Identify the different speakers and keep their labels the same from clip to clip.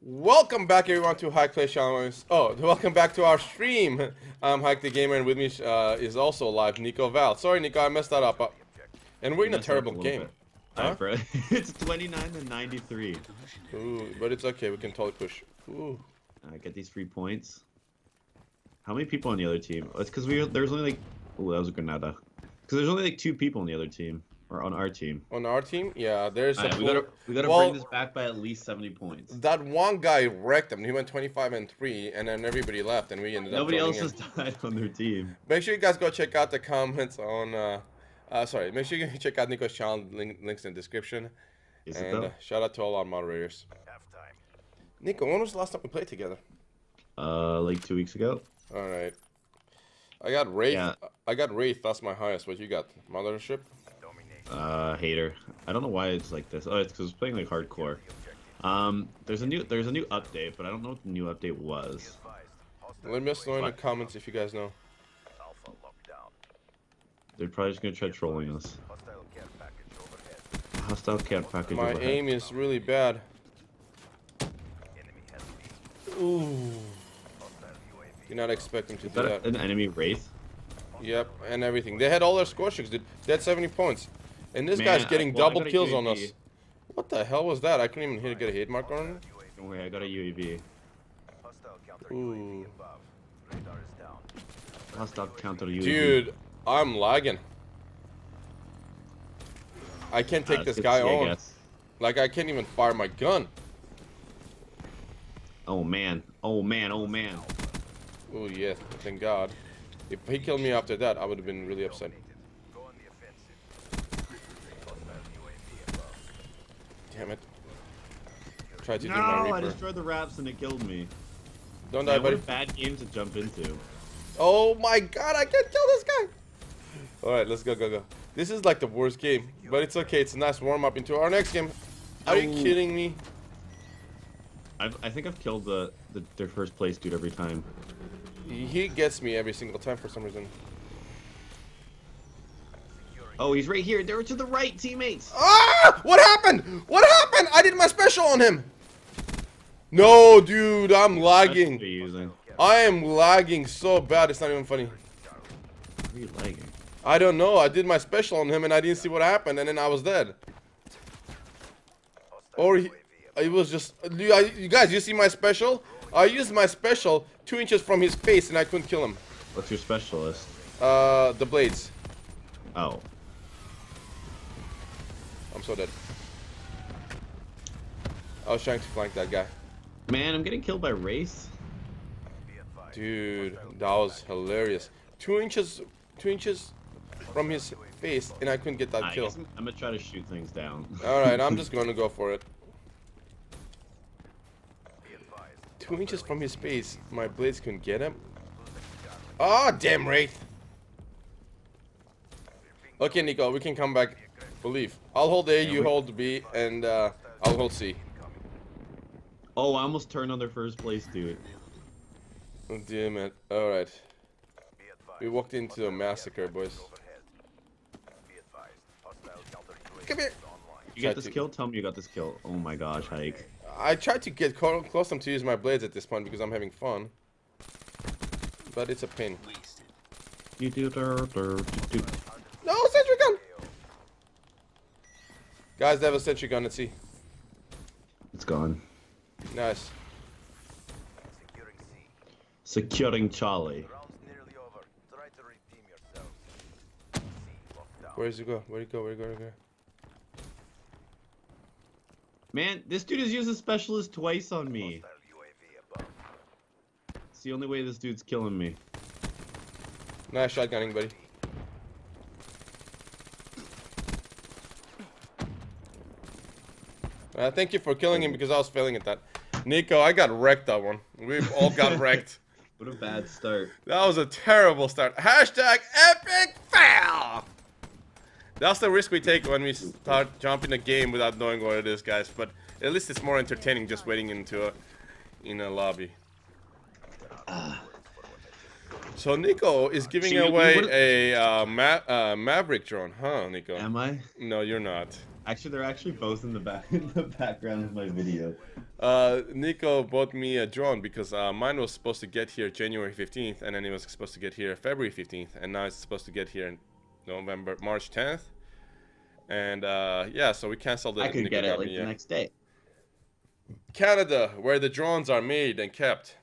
Speaker 1: Welcome back, everyone, to Hike Play Challenge. Oh, welcome back to our stream. I'm Hike the Gamer, and with me uh, is also live Nico Val. Sorry, Nico, I messed that up. Uh, and we're in a terrible
Speaker 2: little
Speaker 1: game. Huh?
Speaker 2: It's 29 to 93.
Speaker 1: Ooh, but it's okay. We can totally push. Ooh.
Speaker 2: I get these free points. How many people on the other team? It's because we there's only like oh that was a Granada. Because there's only like two people on the other team or on our team.
Speaker 1: On our team, yeah, there's a
Speaker 2: we gotta we gotta
Speaker 1: Well-
Speaker 2: bring this back by at least 70 points.
Speaker 1: That one guy wrecked him. He went 25 and 3, and then everybody left, and we ended
Speaker 2: Nobody
Speaker 1: up Nobody
Speaker 2: else
Speaker 1: joining
Speaker 2: has
Speaker 1: in.
Speaker 2: died on their team.
Speaker 1: Make sure you guys go check out the comments on. Uh, uh, sorry, make sure you check out Nico's channel. Link, links in the description.
Speaker 2: Is it
Speaker 1: and
Speaker 2: though?
Speaker 1: uh, shout out to all our moderators. Nico, when was the last time we played together?
Speaker 2: Uh, like two weeks ago.
Speaker 1: All right. I got Wraith.
Speaker 2: Yeah.
Speaker 1: I got Wraith. That's my highest. What you got? Mothership.
Speaker 2: Uh, HATR. I don't know why it's like this. Oh, it's because it's playing like hardcore. Um, there's a new there's a new update, but I don't know what the new update was.
Speaker 1: Let me know in the comments if you guys know.
Speaker 2: They're probably just gonna try trolling us. Hostile care package.
Speaker 1: My
Speaker 2: overhead.
Speaker 1: aim is really bad. Ooh. Did not expect him to
Speaker 2: Is
Speaker 1: do
Speaker 2: that
Speaker 1: that.
Speaker 2: an enemy wraith?
Speaker 1: Yep, and everything. They had all their score streaks, dude. They had 70 points. And this
Speaker 2: Man,
Speaker 1: guy's
Speaker 2: I-
Speaker 1: getting
Speaker 2: well,
Speaker 1: double kills on us. What the hell was that? I couldn't even hit, get a hit mark on it.
Speaker 2: Don't worry, I got a UAV.
Speaker 1: Ooh.
Speaker 2: Hostile counter UAV.
Speaker 1: Dude, I'm lagging. I can't
Speaker 2: Uh,
Speaker 1: take
Speaker 2: it's
Speaker 1: this guy
Speaker 2: see,
Speaker 1: on.
Speaker 2: guess.
Speaker 1: Like, I can't even fire my gun.
Speaker 2: Oh man. Oh man. Oh man.
Speaker 1: Oh, yeah, thank God. If he killed me after that, I would have been really upset. Damn it. Try to do
Speaker 2: No,
Speaker 1: my
Speaker 2: I destroyed the wraps and it killed me.
Speaker 1: Don't die,
Speaker 2: Man, what a
Speaker 1: buddy.
Speaker 2: bad game to jump into.
Speaker 1: Oh my god, I can't kill this guy! Alright, let's go, go, go. This is like the worst game, but it's okay. It's a nice warm up into our next game. Are you kidding me?
Speaker 2: I've, I think I've killed the, the their first place dude every time.
Speaker 1: He gets me every single time for some reason.
Speaker 2: Oh, he's right here. They're to the right, teammates.
Speaker 1: Ah! Ah! What happened? What happened? I did my special on him! No, dude, I'm lagging. I am lagging so bad, it's not even funny.
Speaker 2: Are you lagging?
Speaker 1: I don't know, I did my special on him and I didn't see what happened and then I was dead. Or he, it was just, you, I- you guys, you see my special? I used my special two inches from his face and I couldn't kill him.
Speaker 2: What's your specialist?
Speaker 1: Uh, the blades.
Speaker 2: Oh.
Speaker 1: I'm so dead. I was trying to flank that guy.
Speaker 2: Man, I'm getting killed by Wraith.
Speaker 1: Dude, that was hilarious. Two inches, two inches from his face and I couldn't get that
Speaker 2: I
Speaker 1: kill.
Speaker 2: I'm, I'm gonna try to shoot things down.
Speaker 1: Alright, I'm just gonna go for it. Two inches from his face, my blades couldn't get him. Oh, damn Wraith. Okay, Nico, we can come back. Believe. I'll hold A, you hold B, and uh, I'll hold C.
Speaker 2: Oh, I almost turned on their first place, dude.
Speaker 1: Oh, damn it. Alright. We walked into a massacre, boys. Come here.
Speaker 2: You got this
Speaker 1: to-
Speaker 2: kill? Tell me you got this kill. Oh my gosh, Hike.
Speaker 1: I tried to get close them to use my blades at this point because I'm having fun. But it's a pain.
Speaker 2: You do, do, do, do.
Speaker 1: No, sentry gun! Guys, they have a sentry gun at see.
Speaker 2: It's gone.
Speaker 1: Nice.
Speaker 2: Securing Charlie.
Speaker 1: Where does he go? Where'd he go? Where'd he go? Where'd he go?
Speaker 2: Man, this dude has used a specialist twice on me. It's the only way this dude's killing me.
Speaker 1: Nice shotgunning, buddy. Uh, thank you for killing him because I was failing at that. Nico, I got wrecked that one. We've all got wrecked.
Speaker 2: What a bad start.
Speaker 1: That was a terrible start. Hashtag epic fail. That's the risk we take when we start jumping a game without knowing what it is, guys. But at least it's more entertaining just waiting into a in a lobby. So Nico is giving
Speaker 2: So
Speaker 1: away a uh, ma uh, Maverick drone, huh, Nico?
Speaker 2: Am I?
Speaker 1: No, you're not.
Speaker 2: Actually, they're actually both in the back in the background of my video.
Speaker 1: Uh, Nico bought me a drone because uh, mine was supposed to get here January 15th, and then it was supposed to get here February 15th, and now it's supposed to get here in November, March 10th. And uh, yeah, so we canceled it.
Speaker 2: I could
Speaker 1: Nico
Speaker 2: get it like
Speaker 1: me,
Speaker 2: the next day.
Speaker 1: Canada, where the drones are made and kept.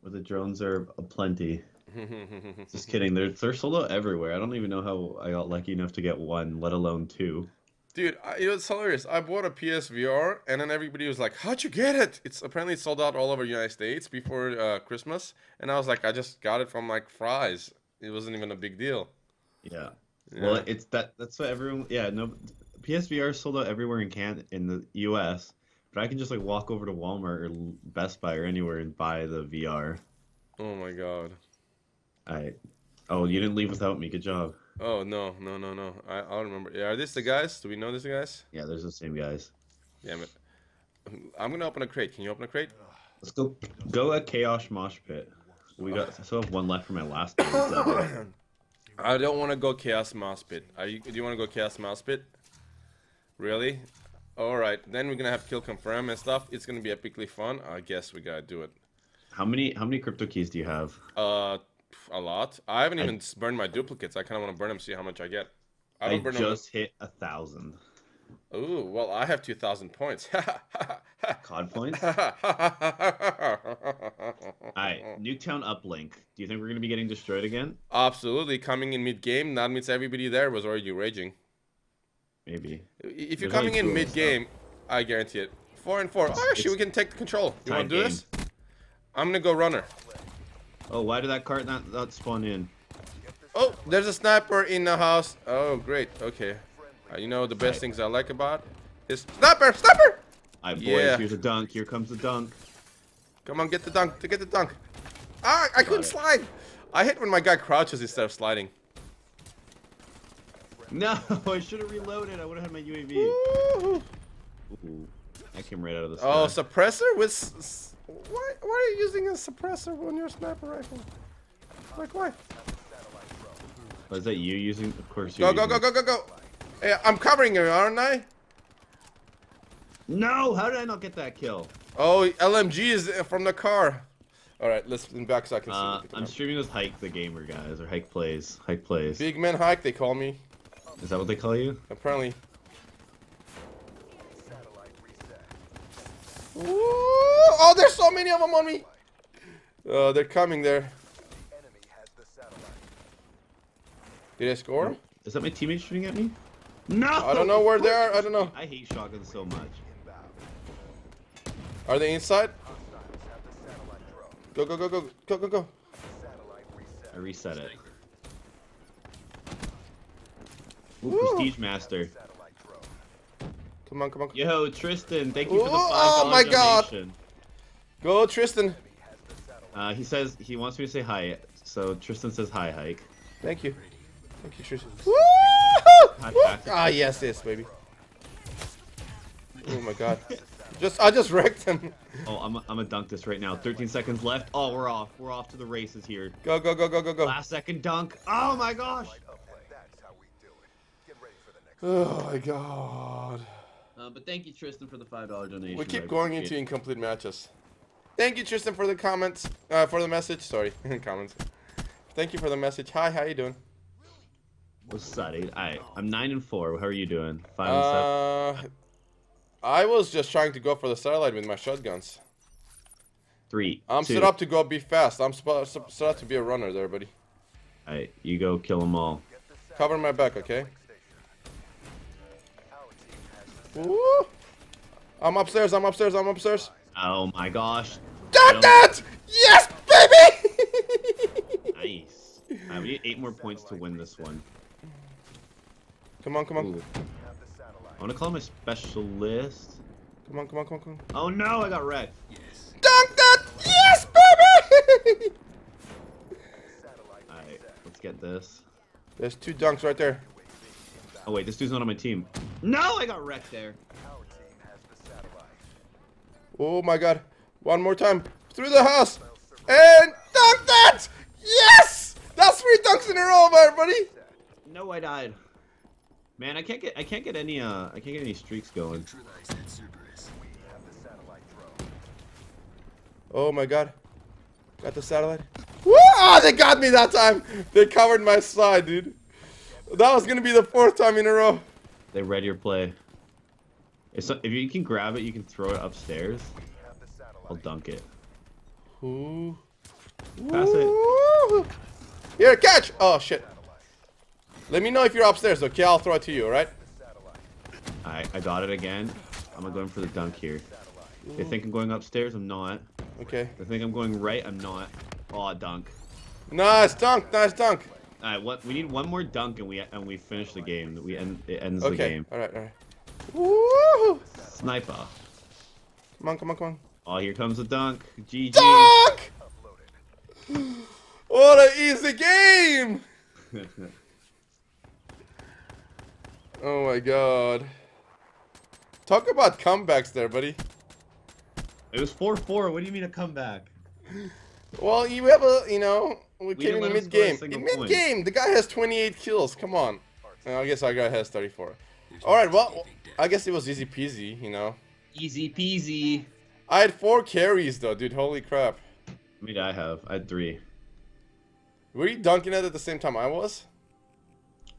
Speaker 2: Where the drones are aplenty. Just kidding. They're they're sold out everywhere. I don't even know how I got lucky enough to get one, let alone two.
Speaker 1: Dude, I, it was hilarious. I bought a PSVR, and then everybody was like, "How'd you get it?" It's apparently sold out all over the United States before uh, Christmas, and I was like, "I just got it from like Fry's. It wasn't even a big deal."
Speaker 2: Yeah.
Speaker 1: Yeah.
Speaker 2: Well, it's that. That's what everyone. Yeah. No. PSVR is sold out everywhere in Can in the U.S. But I can just like walk over to Walmart or Best Buy or anywhere and buy the VR.
Speaker 1: oh my god.
Speaker 2: I. Oh, you didn't leave without me. Good job.
Speaker 1: Oh no, no, no, no. I I don't remember. Yeah, are these the guys? Do we know these guys?
Speaker 2: Yeah, there's the same guys.
Speaker 1: Damn it. I'm gonna open a crate. Can you open a crate?
Speaker 2: Let's go. Go at Chaos Mosh Pit. We got. I still have one left for my last game.
Speaker 1: I don't want to go Chaos Mosh Pit. Are you? Do you want to go Chaos Mosh Pit? Really? All right. Then we're gonna have kill confirm and stuff. It's gonna be epically fun. I guess we gotta do it.
Speaker 2: How many how many crypto keys do you have?
Speaker 1: Uh, a lot. I haven't
Speaker 2: I-
Speaker 1: even burned my duplicates. I kind of want to burn them, see how much I get. I
Speaker 2: I,
Speaker 1: don't burn
Speaker 2: just hit a thousand.
Speaker 1: Ooh, well, I have two thousand points.
Speaker 2: COD points. Alright, Nuketown uplink. Do you think we're gonna be getting destroyed again?
Speaker 1: Absolutely, coming in mid game. That means everybody there was already raging.
Speaker 2: Maybe.
Speaker 1: If you're
Speaker 2: There's
Speaker 1: coming in mid game, I guarantee it. Four and four. Oh, actually, we can take the control. You want to do
Speaker 2: game.
Speaker 1: this? I'm gonna go runner.
Speaker 2: Oh, why did that cart not, not spawn in?
Speaker 1: Oh, there's a sniper in the house. Oh, great. Okay. Uh, you know the best
Speaker 2: Right.
Speaker 1: things I like about is sniper, sniper.
Speaker 2: Alright, boys,
Speaker 1: Yeah.
Speaker 2: here's a dunk. Here comes the dunk.
Speaker 1: Come on, get the dunk. To get the dunk. Ah, I couldn't
Speaker 2: it.
Speaker 1: slide. I hate when my guy crouches instead of sliding.
Speaker 2: No, I should have reloaded. I would have had my UAV.
Speaker 1: Woo-hoo.
Speaker 2: Ooh, I came right out of the
Speaker 1: Oh, suppressor with. S- s- Why? Why are you using a suppressor on your sniper rifle? Like why?
Speaker 2: Oh, is that you using? Of course you.
Speaker 1: Go go go go go go. Hey, I'm covering you, aren't I?
Speaker 2: No, how did I not get that kill?
Speaker 1: Oh, LMG is from the car. All right, let's spin back so I can see.
Speaker 2: Uh,
Speaker 1: what they can
Speaker 2: I'm
Speaker 1: have.
Speaker 2: streaming with Hike the Gamer guys, or Hike Plays. Hike Plays.
Speaker 1: Big man hike, they call me.
Speaker 2: Is that what they call you?
Speaker 1: Apparently. Ooh, oh, there's so many of them on me. Uh, they're coming there. Did I score?
Speaker 2: Is that my teammate shooting at me? No!
Speaker 1: I don't know where they are. I don't know.
Speaker 2: I hate shotguns so much.
Speaker 1: Are they inside? Go go go go go go go.
Speaker 2: I reset it. Ooh, Prestige Master.
Speaker 1: Come on come on.
Speaker 2: Yo, Tristan, thank you for the
Speaker 1: Ooh,
Speaker 2: five
Speaker 1: oh
Speaker 2: dollar
Speaker 1: my God. Go Tristan.
Speaker 2: Uh, he says he wants me to say hi, so Tristan says hi, Hike.
Speaker 1: Thank you. Thank you Tristan.
Speaker 2: Hi,
Speaker 1: Woo! Ah yes yes baby. Oh my god. Just I just wrecked him.
Speaker 2: Oh, I'm I'm gonna dunk this right now. 13 seconds left. Oh, we're off. We're off to the races here.
Speaker 1: Go go go go go go.
Speaker 2: Last second dunk. Oh my gosh.
Speaker 1: Oh my god.
Speaker 2: Uh, but thank you, Tristan, for the five dollar donation.
Speaker 1: We keep
Speaker 2: I
Speaker 1: going into
Speaker 2: it.
Speaker 1: incomplete matches. Thank you, Tristan, for the comments. Uh, for the message. Sorry, comments. Thank you for the message. Hi, how you doing?
Speaker 2: What's up, Eight? Alright, I'm nine and four. How are you doing? Five and seven.
Speaker 1: Uh, I was just trying to go for the satellite with my shotguns.
Speaker 2: Three.
Speaker 1: I'm
Speaker 2: two.
Speaker 1: set up to go be fast. I'm set up to be a runner there, buddy.
Speaker 2: Alright, you go kill them all.
Speaker 1: Cover my back, okay? Woo! I'm upstairs. I'm upstairs. I'm upstairs.
Speaker 2: Oh my gosh.
Speaker 1: Got
Speaker 2: Don't-
Speaker 1: that! Yes, baby!
Speaker 2: Nice. Alright, we need eight more points to win this one.
Speaker 1: come on, come on,
Speaker 2: Ooh. I want to call him a specialist.
Speaker 1: come on, come on, come on, come on.
Speaker 2: Oh no, I got wrecked. Yes.
Speaker 1: Dunk that! Yes, baby!
Speaker 2: Alright, let's get this.
Speaker 1: There's two dunks right there.
Speaker 2: Oh wait, this dude's not on my team. No, I got wrecked there.
Speaker 1: Oh my god. One more time. Through the house. And dunk that! Yes! That's three dunks in a row, everybody!
Speaker 2: No, I died. Man, I can't get I can't get any uh I can't get any streaks going.
Speaker 3: Neutralize that Cerberus.
Speaker 1: Oh my god. Got the satellite. Woo! Ah, they got me that time. They covered my side, dude. That was gonna be the fourth time in a row.
Speaker 2: They read your play. If, so, if you can grab it, you can throw it upstairs. I'll dunk it.
Speaker 1: Ooh.
Speaker 2: Pass it.
Speaker 1: Here, catch! Oh shit. Let me know if you're upstairs, okay? I'll throw it to you, alright?
Speaker 2: I I got it again. I'm gonna go in for the dunk here. They think I'm going upstairs. I'm not.
Speaker 1: Okay.
Speaker 2: They think I'm going right. I'm not. Oh, dunk.
Speaker 1: Nice dunk, nice dunk.
Speaker 2: All right, what we need one more dunk and we and we finish the game. We end it ends the game.
Speaker 1: alright, alright. Woo!
Speaker 2: Sniper.
Speaker 1: Come on, come on, come on.
Speaker 2: Oh, here comes the dunk. GG.
Speaker 1: Dunk! What an easy game! Oh my god. Talk about comebacks there, buddy.
Speaker 2: it was 4-4. What do you mean a comeback?
Speaker 1: Well, you have a, you know, we,
Speaker 2: We
Speaker 1: came in
Speaker 2: let him score a
Speaker 1: mid-game. In mid-game, the guy has 28 kills. Come on. Uh, I guess our guy has 34. Alright, well, I guess it was easy peasy, you know.
Speaker 2: Easy peasy.
Speaker 1: I had four carries, though, dude. Holy crap.
Speaker 2: I mean, I have. I had three.
Speaker 1: Were you dunking it at the same time I was?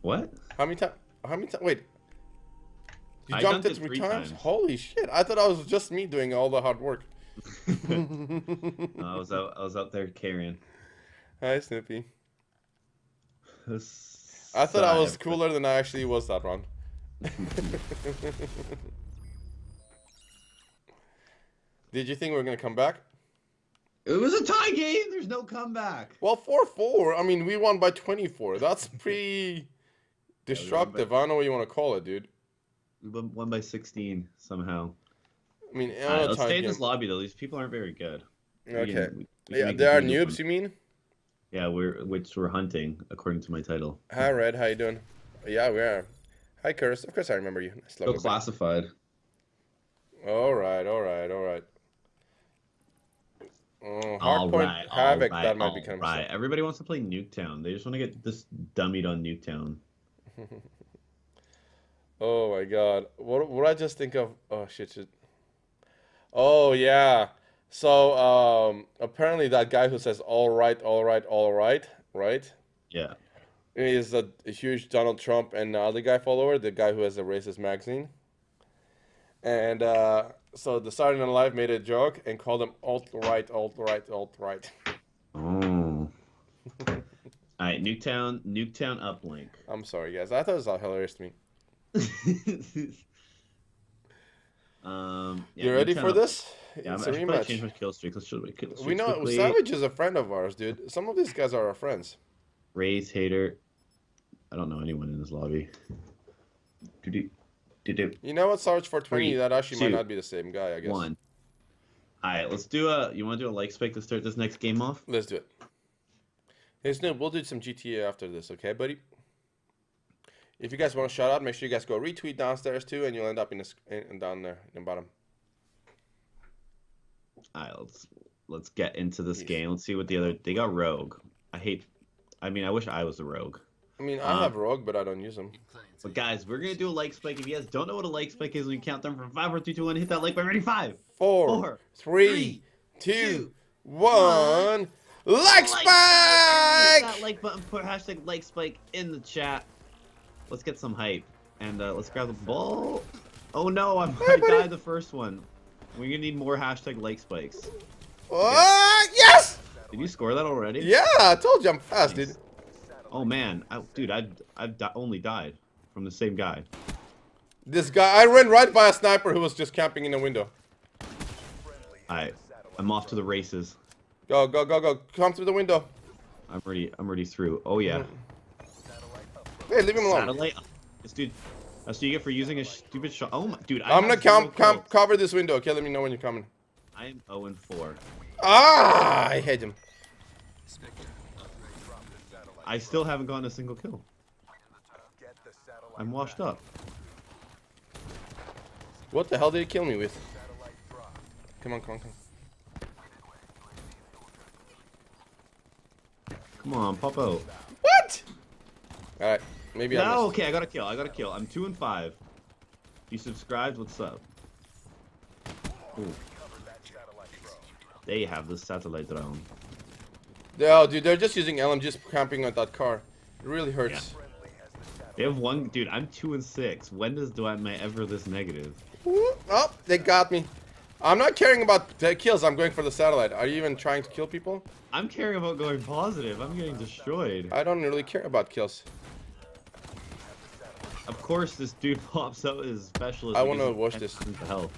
Speaker 2: What?
Speaker 1: How many times? How many times? Wait. You
Speaker 2: I
Speaker 1: jumped
Speaker 2: dunked
Speaker 1: it
Speaker 2: it
Speaker 1: three,
Speaker 2: three
Speaker 1: times?
Speaker 2: times.
Speaker 1: Holy shit. I thought I was just me doing all the hard work.
Speaker 2: No, I was out. I was out there carrying.
Speaker 1: Hi, Snoopy. I thought I was cooler than I actually was that round. Did you think we were gonna come back?
Speaker 2: It was a tie game. There's no comeback.
Speaker 1: Well, four four. I mean, we won by twenty four. That's pretty destructive. I don't know what you want to call it, dude.
Speaker 2: We won, by 16 somehow.
Speaker 1: I mean,
Speaker 2: right,
Speaker 1: uh,
Speaker 2: let's stay in this lobby though. These people aren't very good. We can-
Speaker 1: Okay.
Speaker 2: we- can
Speaker 1: Yeah, they are
Speaker 2: a deal with
Speaker 1: noobs.
Speaker 2: them.
Speaker 1: You mean?
Speaker 2: Yeah, we're which we're hunting according to my title.
Speaker 1: Hi, Red. How you doing? Yeah, we are. Hi, Curtis. Of course, I remember you. Nice
Speaker 2: Still classified.
Speaker 1: All right, all right, all right. Oh,
Speaker 2: All right, all
Speaker 1: Havoc.
Speaker 2: right,
Speaker 1: that might
Speaker 2: all
Speaker 1: become.
Speaker 2: right. Everybody wants to play Nuketown. They just want to get this dummied on Nuketown.
Speaker 1: Oh my god. What what I just think of oh shit shit. Oh yeah. So um apparently that guy who says all right, all right, all right, right?
Speaker 2: Yeah.
Speaker 1: Is a, a huge Donald Trump and other guy follower, the guy who has a racist magazine. And uh so the Saturday Night Live made a joke and called him alt right, alt right, alt right.
Speaker 2: Oh. all right, Nuketown, Nuketown uplink.
Speaker 1: I'm sorry guys. I thought it was all hilarious to me.
Speaker 2: um, yeah,
Speaker 1: you ready
Speaker 2: Nuketown
Speaker 1: for
Speaker 2: up-
Speaker 1: this?
Speaker 2: Yeah, I'm,
Speaker 1: it's
Speaker 2: I
Speaker 1: a rematch.
Speaker 2: change my kill streak. Let's show my kill streaks
Speaker 1: We know
Speaker 2: quickly.
Speaker 1: Savage is a friend of ours, dude. Some of these guys are our friends.
Speaker 2: Raise hater. I don't know anyone in this lobby. Do do do
Speaker 1: You know what, Sarge? For twenty, that actually
Speaker 2: two,
Speaker 1: might not be the same guy. I guess.
Speaker 2: one. All right, let's do a. You want to do a like spike to start this next game off?
Speaker 1: Let's do it. Hey Snoop, we'll do some GTA after this, okay, buddy? If you guys want to shout out, make sure you guys go retweet downstairs too, and you'll end up in, the, in down there in the bottom.
Speaker 2: All right, let's let's get into this game. Let's see what the other. They got rogue. I hate. I mean, I wish I was a rogue.
Speaker 1: I mean, I
Speaker 2: Uh,
Speaker 1: have Rogue, but I don't use them.
Speaker 2: But guys, we're gonna do a like spike. If you guys don't know what a like spike is, we count them from five, four, three, two, one. Hit that like button. Ready? Five,
Speaker 1: Four,
Speaker 2: four,
Speaker 1: three, two,
Speaker 2: two,
Speaker 1: one. Like
Speaker 2: Hit
Speaker 1: spike!
Speaker 2: that like button. Put hashtag like spike in the chat. Let's get some hype and uh, let's grab the ball. Oh no, I'm, I
Speaker 1: buddy.
Speaker 2: died the first one. We're gonna need more hashtag like spikes.
Speaker 1: Oh, yes!
Speaker 2: Did you score that already?
Speaker 1: Yeah, I told you I'm fast,
Speaker 2: Nice.
Speaker 1: dude.
Speaker 2: Oh man, I, dude, I've I've di- only died from the same guy.
Speaker 1: This guy, I ran right by a sniper who was just camping in the window.
Speaker 2: I I'm off to the races.
Speaker 1: Go, go, go, go. Come through the window.
Speaker 2: I'm already I'm already through. Oh yeah.
Speaker 1: Hey, leave him alone.
Speaker 2: Satellite. This dude. That's what you get for using a stupid shot. Oh my, dude. I
Speaker 1: I'm gonna
Speaker 2: have zero
Speaker 1: camp, camp,
Speaker 2: kills.
Speaker 1: cover this window. Okay, let me know when you're coming.
Speaker 2: I am 0 and 4.
Speaker 1: Ah, I hate him.
Speaker 2: I still haven't gotten a single kill. I'm washed up.
Speaker 1: What the hell did he kill me with? Come on, come on, come on.
Speaker 2: Come on, pop out.
Speaker 1: What? Alright. Maybe I
Speaker 2: no,
Speaker 1: missed.
Speaker 2: okay, I got a kill. I got a kill. I'm two and five. You subscribed? What's up? Ooh. They have the satellite drone.
Speaker 1: Oh, dude, they're just using LMGs camping on that car. It really hurts.
Speaker 2: They have one, dude. I'm two and six. When does do I am I ever this negative?
Speaker 1: Ooh, Oh, they got me. I'm not caring about the kills. I'm going for the satellite. Are you even trying to kill people?
Speaker 2: I'm caring about going positive. I'm getting destroyed.
Speaker 1: I don't really care about kills.
Speaker 2: Of course, this dude pops out as specialist.
Speaker 1: I wanna
Speaker 2: he
Speaker 1: watch this.
Speaker 2: defend the.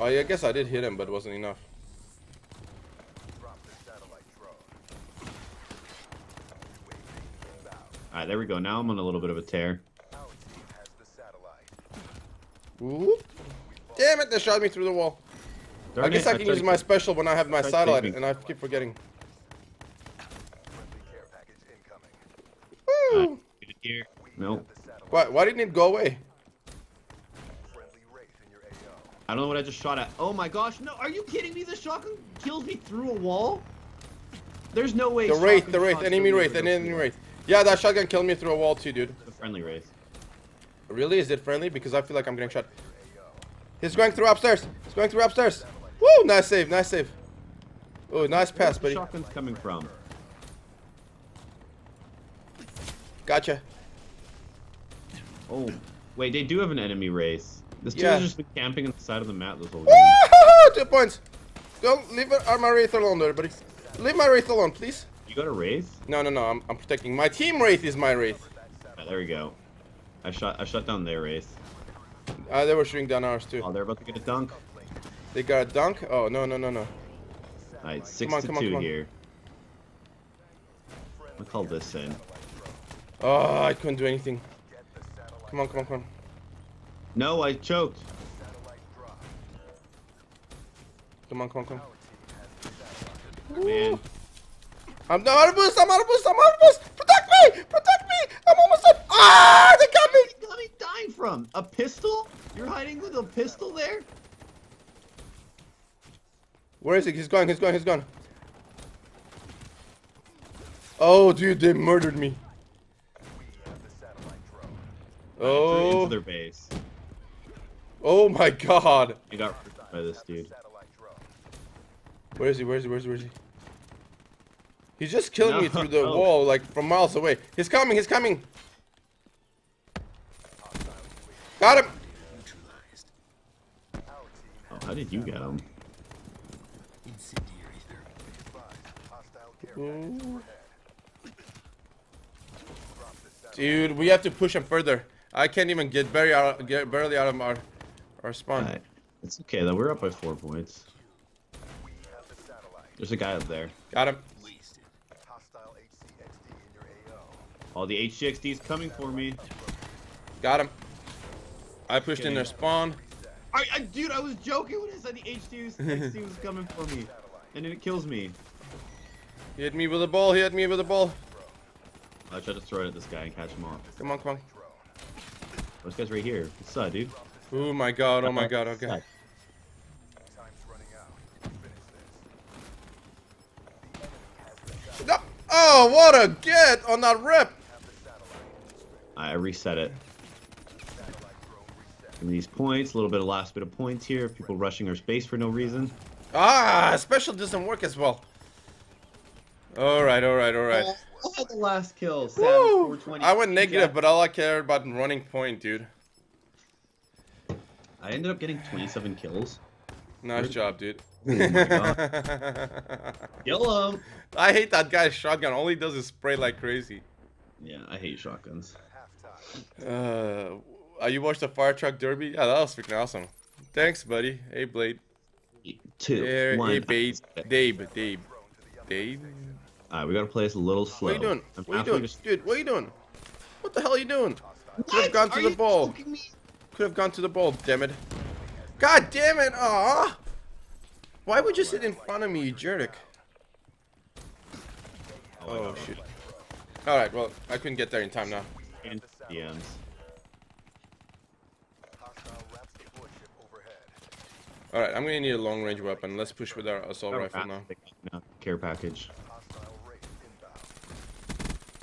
Speaker 1: Oh, yeah, I guess I did hit him, but it wasn't enough.
Speaker 2: All right, there we go. Now I'm on a little bit of a tear.
Speaker 1: Ooh. Damn it, they shot me through the wall.
Speaker 2: Darn
Speaker 1: I guess
Speaker 2: it,
Speaker 1: I can use my special when I have my
Speaker 2: tried
Speaker 1: satellite, and I keep forgetting.
Speaker 2: Alright,
Speaker 1: Woo.
Speaker 2: get it here. Nope.
Speaker 1: Why, why didn't it go away?
Speaker 2: I don't know what I just shot at. Oh my gosh, no, are you kidding me? The shotgun killed me through a wall? There's no way.
Speaker 1: The Wraith, the Wraith, enemy Wraith,
Speaker 2: through a
Speaker 1: enemy. Wraith. Yeah, that shotgun killed me through a wall too, dude.
Speaker 2: The friendly Wraith.
Speaker 1: Really? Is it friendly? Because I feel like I'm getting shot. He's going through upstairs. He's going through upstairs. Woo! Nice save, nice save. Oh, nice pass, buddy.
Speaker 2: shotgun's coming from?
Speaker 1: Gotcha.
Speaker 2: Oh, wait, they do have an enemy Wraith. This dude
Speaker 1: Yeah.
Speaker 2: has just been camping on the side of the map this whole game.
Speaker 1: Two points. Don't leave my Wraith alone there, buddy. Leave my Wraith alone, please.
Speaker 2: You got a Wraith?
Speaker 1: No, no, no. I'm, I'm protecting. My team Wraith is my Wraith.
Speaker 2: Alright, there we go. I shot I shut down their Wraith.
Speaker 1: Uh, they were shooting down ours too.
Speaker 2: Oh, they're about to get a dunk.
Speaker 1: They got a dunk. Oh no, no, no, no.
Speaker 2: Alright, six
Speaker 1: on,
Speaker 2: to
Speaker 1: come on,
Speaker 2: two
Speaker 1: come on.
Speaker 2: here. I'll call this in.
Speaker 1: Oh, I couldn't do anything. Come on, come on, come on.
Speaker 2: No, I choked.
Speaker 1: Come on, come on, come on.
Speaker 2: Man,
Speaker 1: I'm out of boost. I'm out of boost. I'm out of boost. Protect me. Protect me. I'm almost up. Ah, they got me.
Speaker 2: where are you dying from? A pistol? You're hiding with a pistol there?
Speaker 1: Where is he? He's gone. He's gone. He's gone. Oh, dude, they murdered me.
Speaker 2: I threw it
Speaker 1: Oh,
Speaker 2: into their base.
Speaker 1: oh my God.
Speaker 2: I got by this dude.
Speaker 1: Where is he? Where is he? Where is he? Where is he? He's just killing me through the
Speaker 2: Oh.
Speaker 1: wall, like from miles away. He's coming. He's coming. Got him.
Speaker 2: Oh, how did you get him?
Speaker 1: Dude, we have to push him further. I can't even get barely out, get barely out of our our spawn.
Speaker 2: Alright. It's okay though, we're up by four points. There's a guy up there.
Speaker 1: Got him.
Speaker 2: Oh, the HCXD is coming for me.
Speaker 1: Got him. I pushed in their spawn.
Speaker 2: I, I, dude, I was joking when I said the HCXD was coming for me. And then it kills me.
Speaker 1: He hit me with a ball. He hit me with a ball.
Speaker 2: I tried to throw it at this guy and catch him off.
Speaker 1: Come on, come on.
Speaker 2: Oh, this guy's right here. What's up, dude?
Speaker 1: Oh my god. Oh my god. Okay. No. Oh, what a get on that rip.
Speaker 2: I reset it. Give me these points. A little bit of last bit of points here. People rushing our space for no reason.
Speaker 1: Ah, special doesn't work as well. All right, all right, all right.
Speaker 2: I had the last kill.
Speaker 1: Woo! I went negative, but all I care about running point, dude.
Speaker 2: I ended up getting 27 kills.
Speaker 1: Nice job, dude.
Speaker 2: Oh my god. Kill him.
Speaker 1: I hate that guy's shotgun. All he does is spray like crazy.
Speaker 2: Yeah, I hate shotguns.
Speaker 1: Uh, uh, you watched the fire truck derby? Yeah, that was freaking awesome. Thanks, buddy. Hey, Blade.
Speaker 2: Two,
Speaker 1: Hey,
Speaker 2: one.
Speaker 1: hey, Babe. Dave, Dave. Dave.
Speaker 2: Alright, we gotta play this a little slow.
Speaker 1: What are you doing?
Speaker 2: I'm
Speaker 1: What are you doing?
Speaker 2: to-
Speaker 1: Dude, what are you doing? What the hell are you doing? Could have gone to
Speaker 2: Are
Speaker 1: the ball. Could have gone to the ball, damn it. God damn it! Aw! Why would you sit in front of me, you jerk? Oh, oh shit. Alright, well, I couldn't get there in time now.
Speaker 2: And DMs.
Speaker 1: Alright, I'm gonna need a long range weapon. Let's push with our assault rifle now.
Speaker 2: No, care package.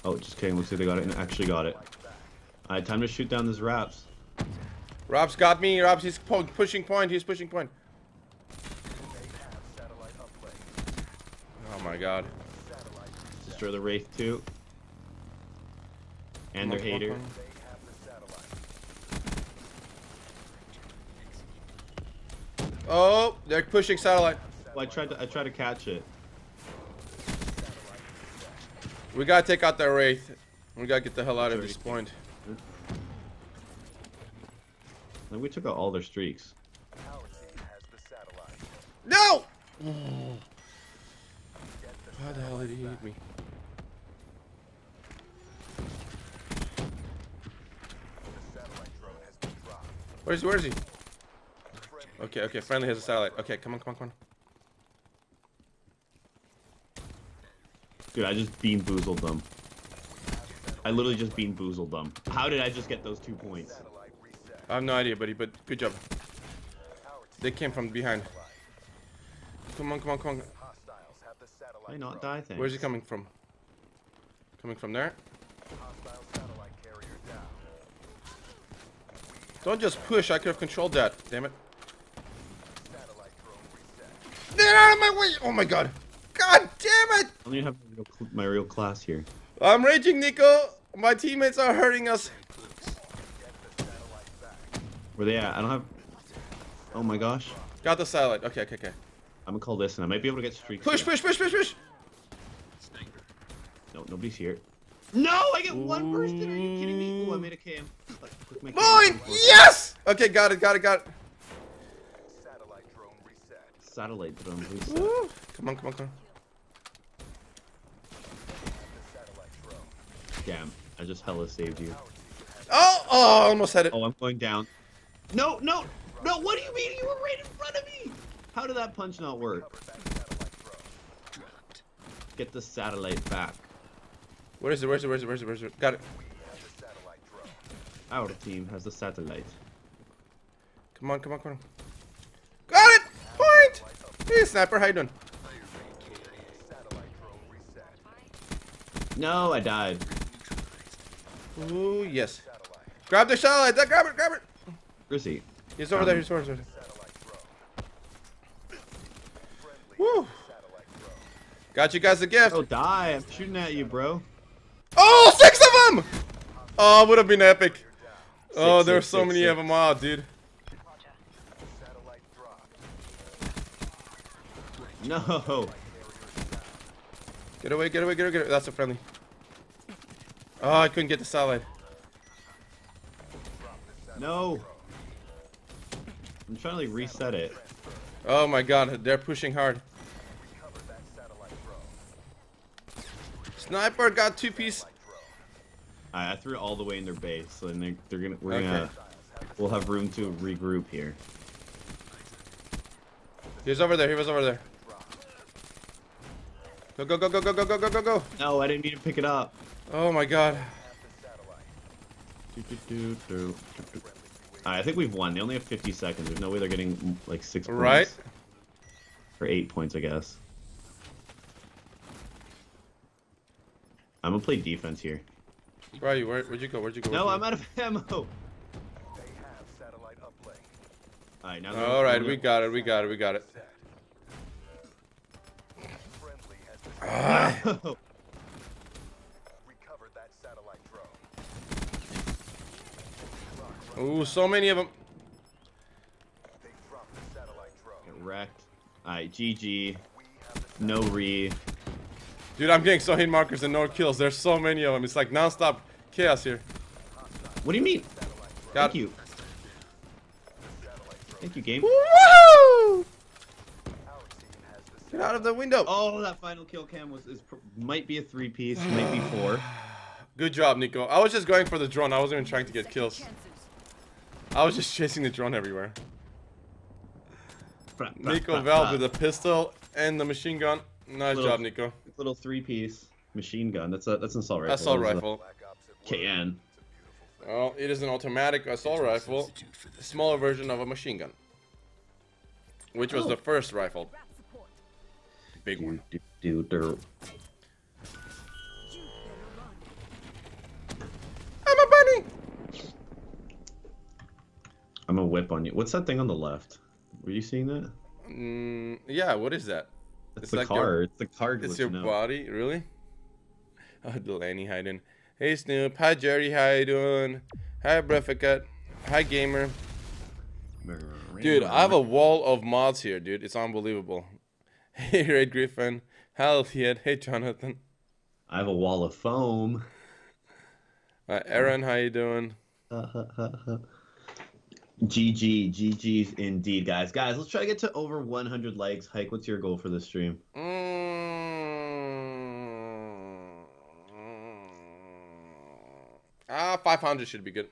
Speaker 2: Oh, just kidding. Looks like they got it and actually got it. Alright, time to shoot down these Raps.
Speaker 1: Rob's got me. Raps, he's pu- pushing point. He's pushing point. Oh my god.
Speaker 2: Destroy the Wraith too. And their
Speaker 1: Come on, come
Speaker 2: HATR.
Speaker 1: on, come on. Oh, they're pushing satellite.
Speaker 2: Well, I tried to I tried to catch it.
Speaker 1: We gotta take out that wraith. We gotta get the hell out of this point.
Speaker 2: Then we took out all their streaks.
Speaker 1: No! How the hell did he hit me? Where is he? Where is he? Okay, okay. Friendly has a satellite. Okay, come on, come on, come on.
Speaker 2: Dude, I just bean boozled them. I literally just bean boozled them. How did I just get those two points?
Speaker 1: I have no idea, buddy, but good job. They came from behind. Come on, come on, come on.
Speaker 2: I not die? Thanks.
Speaker 1: Where's he coming from? Coming from there? Don't just push. I could have controlled that. Damn it. Get out of my way! Oh my god. God damn it!
Speaker 2: I don't even have my real, my real class here.
Speaker 1: I'm raging, Nico. My teammates are hurting us.
Speaker 2: Where they at? I don't have. Oh my gosh.
Speaker 1: Got the satellite. Okay, okay, okay.
Speaker 2: I'm gonna call this and I might be able to get streaks.
Speaker 1: Push, push, push, push, push.
Speaker 2: No, nobody's here. No, I get one person. Are you kidding me? Oh, I made a KM. Like, quick, make
Speaker 1: Mine! Yes! Okay, got it, got it, got it.
Speaker 2: Satellite drone reset.
Speaker 1: Woo. Come on, come on, come on.
Speaker 2: Damn, I just hella saved you.
Speaker 1: Oh, oh, I almost had it.
Speaker 2: Oh, I'm going down. No, no, no. What do you mean? You were right in front of me. How did that punch not work? Get the satellite back.
Speaker 1: Where is it? Where is it? Where is it? Where is it? Where is it? Got it.
Speaker 2: Our team has the satellite.
Speaker 1: Come on, come on, come on. Got it! Point! Hey, sniper, how you doing?
Speaker 2: No, I died.
Speaker 1: Ooh, yes. Grab the satellite. That, uh, grab it, grab it.
Speaker 2: Where is he?
Speaker 1: He's over there. He's over there. Woo! Got you guys a gift.
Speaker 2: Oh, die! I'm shooting at you, bro.
Speaker 1: Oh, six of them! Oh, would have been epic. Oh,
Speaker 2: Six,
Speaker 1: there's
Speaker 2: six,
Speaker 1: so
Speaker 2: six,
Speaker 1: many
Speaker 2: six.
Speaker 1: of them out, dude.
Speaker 2: No.
Speaker 1: Get away, get away, get away, get away. That's a friendly. Oh, I couldn't get the satellite.
Speaker 2: No. I'm trying to like reset it.
Speaker 1: Oh my god, they're pushing hard. Sniper got two piece.
Speaker 2: I, I threw it all the way in their base, so then they're, they're gonna we're
Speaker 1: Okay.
Speaker 2: gonna we'll have room to regroup here.
Speaker 1: He was over there, he was over there. Go, go, go, go, go, go, go, go, go, go.
Speaker 2: No, I didn't mean to pick it up.
Speaker 1: Oh my god.
Speaker 2: Do, do, do, do, do, do. I think we've won. They only have 50 seconds. There's no way they're getting like six points.
Speaker 1: Right?
Speaker 2: Or eight points, I guess. I'm gonna play defense here.
Speaker 1: Where are you? Where, where'd you go? Where'd you go?
Speaker 2: No,
Speaker 1: Where'd
Speaker 2: I'm
Speaker 1: you
Speaker 2: out of ammo. Alright, now.
Speaker 1: Alright, we got it, we got it, we got it. Ah,
Speaker 2: No.
Speaker 1: ooh, so many of them.
Speaker 2: Get wrecked. Alright, GG. No re.
Speaker 1: Dude, I'm getting so hit markers and no kills. There's so many of them. It's like non-stop chaos here.
Speaker 2: What do you mean?
Speaker 1: Got
Speaker 2: Thank you. Thank you, game.
Speaker 1: Woo! Get out of the window.
Speaker 2: Oh, that final kill cam was is might be a three piece, might be four.
Speaker 1: Good job, Nico. I was just going for the drone. I wasn't even trying to get kills. I was just chasing the drone everywhere. Nico Val with a pistol and the machine gun. Nice
Speaker 2: Little-
Speaker 1: job, Nico.
Speaker 2: little three piece machine gun. That's a that's an assault rifle.
Speaker 1: Assault rifle.
Speaker 2: KN.
Speaker 1: Well, it is an automatic assault rifle, smaller version of a machine gun, which was
Speaker 2: Oh.
Speaker 1: the first rifle. Big one.
Speaker 2: Do, do, do. I'm a whip on you. What's that thing on the left? Were you seeing that?
Speaker 1: Mm, yeah, what is that?
Speaker 2: It's,
Speaker 1: It's
Speaker 2: the
Speaker 1: like
Speaker 2: car.
Speaker 1: your-
Speaker 2: It's the car.
Speaker 1: It's your
Speaker 2: out.
Speaker 1: body, really? Oh, Delaney hiding. Hey Snoop, hi Jerry, how you doing? Hi Breficat, hi Gamer. Dude, I have a wall of mods here, dude. It's unbelievable. Hey Red Griffin, hell yeah, hey Jonathan.
Speaker 2: I have a wall of foam.
Speaker 1: Uh, Aaron, how you doing?
Speaker 2: GG, GG's indeed, guys. Guys, let's try to get to over 100 likes. Hike, what's your goal for this stream?
Speaker 1: Mm, ah, 500 should be good.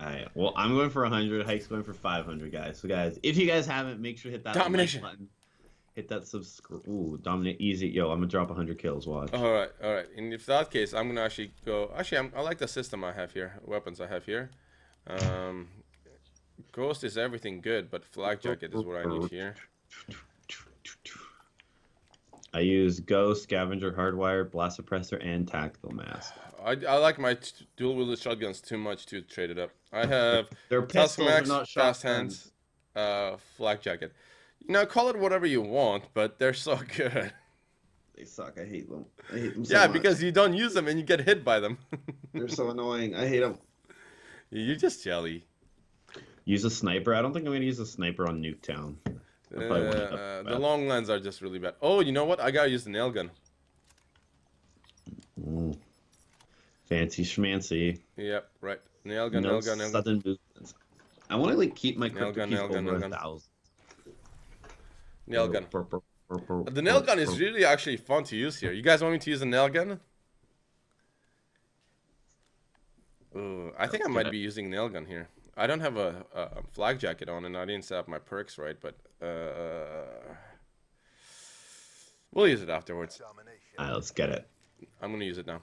Speaker 2: Alright, well, I'm going for 100. Hike's going for 500, guys. So, guys, if you guys haven't, make sure to hit that like
Speaker 1: Domination.
Speaker 2: button. Hit that subscribe. Ooh, dominate easy. Yo, I'm gonna drop 100 kills. Watch.
Speaker 1: All right, all right. And if that case, I'm gonna actually go. Actually, I'm, I like the system I have here, weapons I have here. Um, Ghost is everything good, but Flak Jacket is what I need here.
Speaker 2: I use Ghost, Scavenger, Hardwire, Blast Suppressor, and Tactical Mask.
Speaker 1: I, I like my dual wielded shotguns too much to trade it up. I have
Speaker 2: They're pistols, they're not
Speaker 1: Fast. Hands, uh, Flak Jacket. You know, call it whatever you want, but they're so good.
Speaker 2: They suck. I hate them. I hate them so
Speaker 1: yeah,
Speaker 2: much.
Speaker 1: because you don't use them and you get hit by them.
Speaker 2: they're so annoying. I hate them.
Speaker 1: You're just jelly.
Speaker 2: Use a sniper. I don't think I'm gonna use a sniper on Nuketown.
Speaker 1: Uh, uh, the long lens are just really bad. Oh, you know what? I gotta use the nail gun.
Speaker 2: Fancy schmancy.
Speaker 1: Yep, right. Nail gun,
Speaker 2: no
Speaker 1: nail gun, nail gun.
Speaker 2: movements. I want to like keep my
Speaker 1: Nail gun, nail gun,
Speaker 2: over
Speaker 1: nail gun.
Speaker 2: thousand.
Speaker 1: Nail gun. The nail gun is really actually fun to use here. You guys want me to use a nail gun? Ooh, I think I might be using nail gun here. I don't have a, a flak jacket on and I didn't set up my perks right, but uh, we'll use it afterwards.
Speaker 2: Alright, let's get it.
Speaker 1: I'm gonna use it now.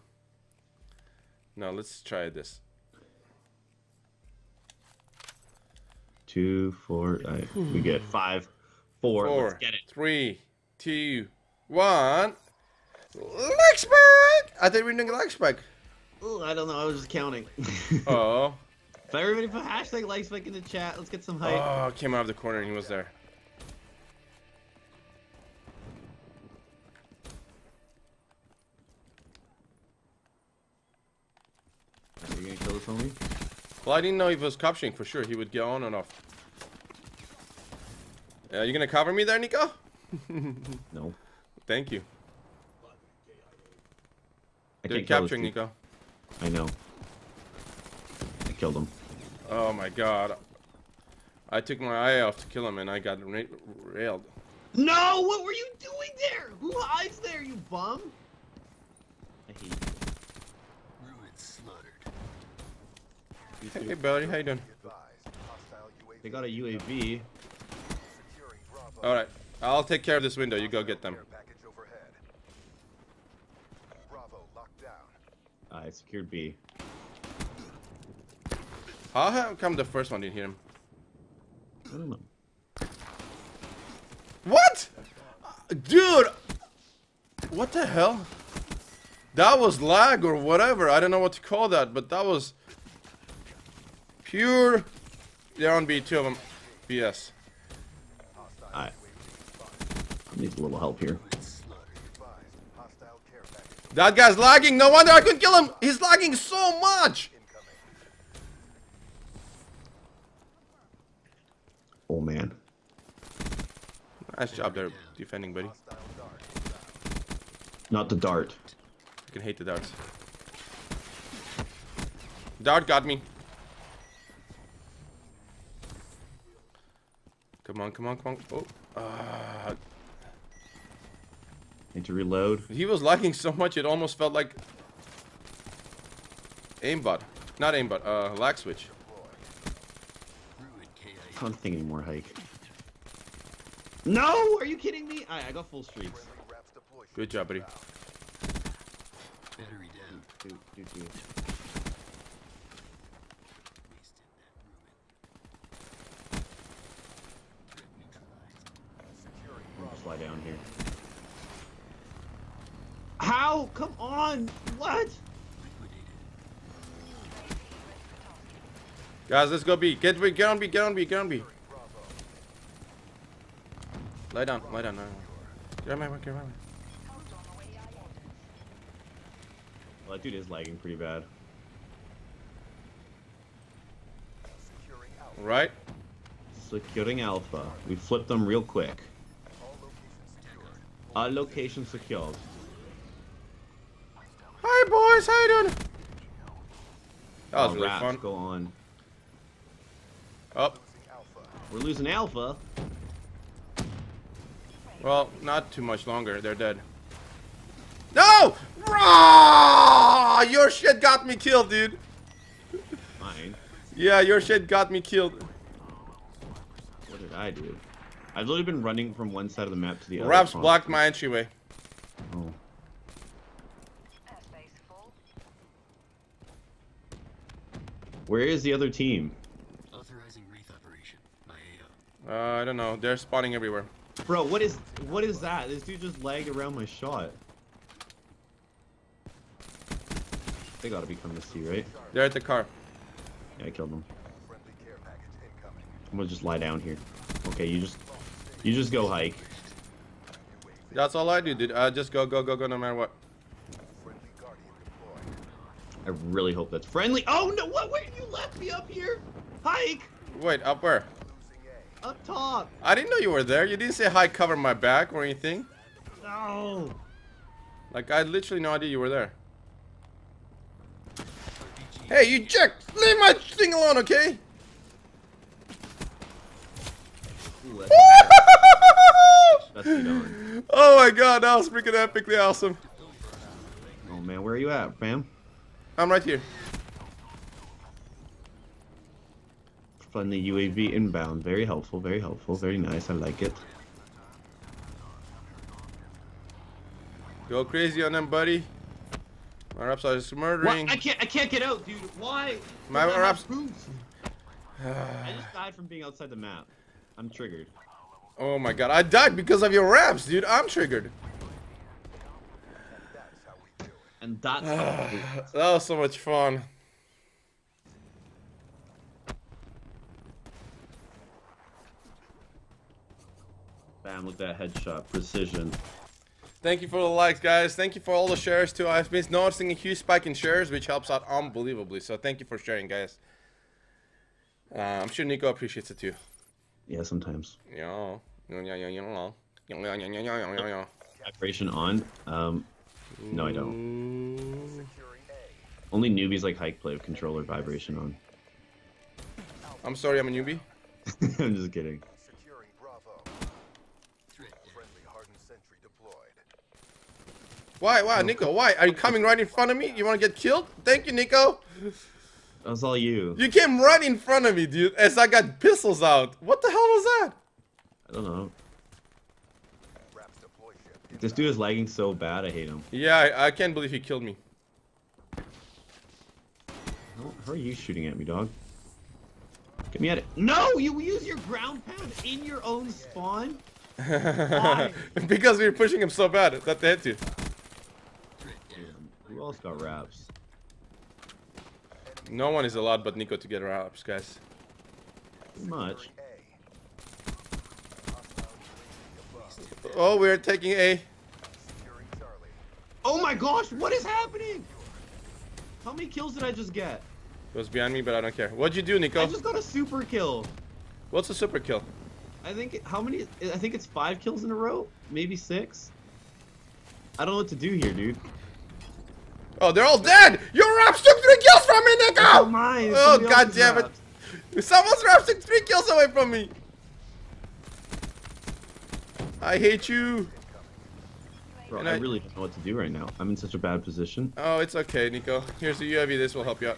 Speaker 1: No, let's try this.
Speaker 2: Two, four. Alright, we get five, four.
Speaker 1: Four,
Speaker 2: Let's get it.
Speaker 1: three, two, one. Spike! I think we we're doing a leg spike.
Speaker 2: Ooh, I don't know. I was just counting.
Speaker 1: Oh.
Speaker 2: So everybody put hashtag like spike in the chat. Let's get some hype.
Speaker 1: Oh, came out of the corner and he was there.
Speaker 2: Are you gonna kill this homie?
Speaker 1: Well, I didn't know he was capturing for sure. He would get on and off. Uh, you gonna cover me there, Nico?
Speaker 2: No.
Speaker 1: Thank you.
Speaker 2: I can't
Speaker 1: capturing. Nico.
Speaker 2: I know. I killed him.
Speaker 1: Oh my god. I took my eye off to kill him and I got ra railed.
Speaker 2: No! What were you doing there? Who hides there, you bum? I hate you. You
Speaker 1: Hey,
Speaker 2: too.
Speaker 1: Belly, how you doing?
Speaker 2: They got a UAV.
Speaker 1: Alright, I'll take care of this window. You go get them.
Speaker 2: I secured B.
Speaker 1: How how come the first one didn't hear him?
Speaker 2: I don't know.
Speaker 1: What? Dude! What the hell? That was lag or whatever. I don't know what to call that, but that was pure. They're on B, two of them. BS.
Speaker 2: I need a little help here.
Speaker 1: That guy's lagging. No wonder I couldn't kill him. He's lagging so much.
Speaker 2: Oh man.
Speaker 1: Nice job there defending, buddy.
Speaker 2: Not the dart.
Speaker 1: I can hate the darts. Dart got me. Come on, come on, come on. Oh, uh,
Speaker 2: Need to reload.
Speaker 1: he was lagging so much it almost felt like aimbot. Not aimbot, uh, lag switch.
Speaker 2: I don't think anymore hike. No! Are you kidding me? I, I got full streaks.
Speaker 1: Good job, buddy.
Speaker 2: Dude, dude, dude. I'm Fly down here. How? Come on! What?
Speaker 1: Guys, let's go B. Get B, get on B, get on B, get on B. Lie down, lie down, lie down. Get on my way, get on my way.
Speaker 2: Well, that dude is lagging pretty bad.
Speaker 1: Right?
Speaker 2: Securing Alpha. We flipped them real quick. Our location secured.
Speaker 1: Hi boys, how you doing? That was
Speaker 2: Oh,
Speaker 1: really fun.
Speaker 2: Go on. We're losing Alpha.
Speaker 1: well, not too much longer. They're dead. No! Raw! Your shit got me killed, dude.
Speaker 2: Fine.
Speaker 1: Yeah, your shit got me killed.
Speaker 2: What did I do? I've literally been running from one side of the map to the other.
Speaker 1: Raps blocked my entryway.
Speaker 2: Oh. Where is the other team?
Speaker 3: Authorizing Wraith operation by AO.
Speaker 1: Uh, I don't know. They're spawning everywhere.
Speaker 2: Bro, what is what is that? This dude just lagged around my shot. They gotta be coming to see, right?
Speaker 1: They're at the car.
Speaker 2: Yeah, I killed them. I'm gonna just lie down here. Okay, you just you just go hike.
Speaker 1: That's all I do, dude. Uh, just go, go, go, go, no matter what.
Speaker 2: I really hope that's friendly. Oh no! What? Wait, you left me up here? Hike
Speaker 1: Wait, up where?
Speaker 2: Up top.
Speaker 1: I didn't know you were there. You didn't say hi, cover my back or anything.
Speaker 2: No.
Speaker 1: Like, I had literally no idea you were there. Hey, you jerk! Leave my thing alone, okay?
Speaker 2: Ooh, that's, that's it on.
Speaker 1: oh my god, that was freaking epically awesome.
Speaker 2: Oh man, where are you at, fam?
Speaker 1: I'm right here.
Speaker 2: Friendly UAV inbound. Very helpful. Very helpful. Very nice. I like it.
Speaker 1: Go crazy on them, buddy. My reps are just
Speaker 2: What?
Speaker 1: murdering.
Speaker 2: I can't. I can't get out, dude. Why?
Speaker 1: My
Speaker 2: Does
Speaker 1: raps-
Speaker 2: have? I just died from being outside the map. I'm triggered.
Speaker 1: Oh my god, I died because of your raps, dude. I'm triggered.
Speaker 2: And that's
Speaker 1: That was so much fun.
Speaker 2: Bam. Look at that headshot. Precision.
Speaker 1: Thank you for the likes, guys. Thank you for all the shares too. I've been noticing a huge spike in shares, which helps out unbelievably. So thank you for sharing, guys. Uh, I'm sure Nico appreciates it too.
Speaker 2: Yeah, sometimes.
Speaker 1: Yeah. Yeah, yeah, yeah, yeah. Yeah, yeah, yeah, yeah, yeah, yeah, yeah.
Speaker 2: Vibration on. Um, no, I don't.
Speaker 1: Ooh.
Speaker 2: Only newbies like hike play with controller vibration on.
Speaker 1: I'm sorry, I'm a newbie.
Speaker 2: I'm just kidding.
Speaker 4: Securing Bravo. Friendly hardened sentry deployed.
Speaker 1: Why, why, Nico? Why? Are you coming right in front of me? You want to get killed? Thank you, Nico.
Speaker 2: That was all you.
Speaker 1: You came right in front of me, dude, as I got pistols out. What the hell was that?
Speaker 2: I don't know.
Speaker 4: Raps deploy ship.
Speaker 2: This dude is lagging so bad. I hate him.
Speaker 1: Yeah, I, I can't believe he killed me.
Speaker 2: How, are you shooting at me, dog? Get me at it. No, you use your ground pound in your own spawn.
Speaker 1: Because we were pushing him so bad that they had to.
Speaker 2: Damn, who else got raps?
Speaker 1: No one is allowed but Nico to get raps, guys.
Speaker 2: Too much.
Speaker 1: Oh, we're taking A.
Speaker 2: Oh my gosh, what is happening? How many kills did I just get?
Speaker 1: It was behind me, but I don't care. What'd you do, Nico?
Speaker 2: I
Speaker 1: Nico?
Speaker 2: just got a super kill.
Speaker 1: What's a super kill?
Speaker 2: I think how many? I think it's five kills in a row, maybe six. I don't know what to do here, dude.
Speaker 1: Oh, they're all dead! Your raps took three kills from me,
Speaker 2: It's not
Speaker 1: Nico!
Speaker 2: mine. it's
Speaker 1: Oh,
Speaker 2: somebody
Speaker 1: god damn it.
Speaker 2: raps.
Speaker 1: Someone's raps took three kills away from me! I hate you.
Speaker 2: Bro,
Speaker 1: And
Speaker 2: I
Speaker 1: I-
Speaker 2: really don't know what to do right now. I'm in such a bad position.
Speaker 1: Oh, it's okay, Nico. Here's the UAV. This will help you out.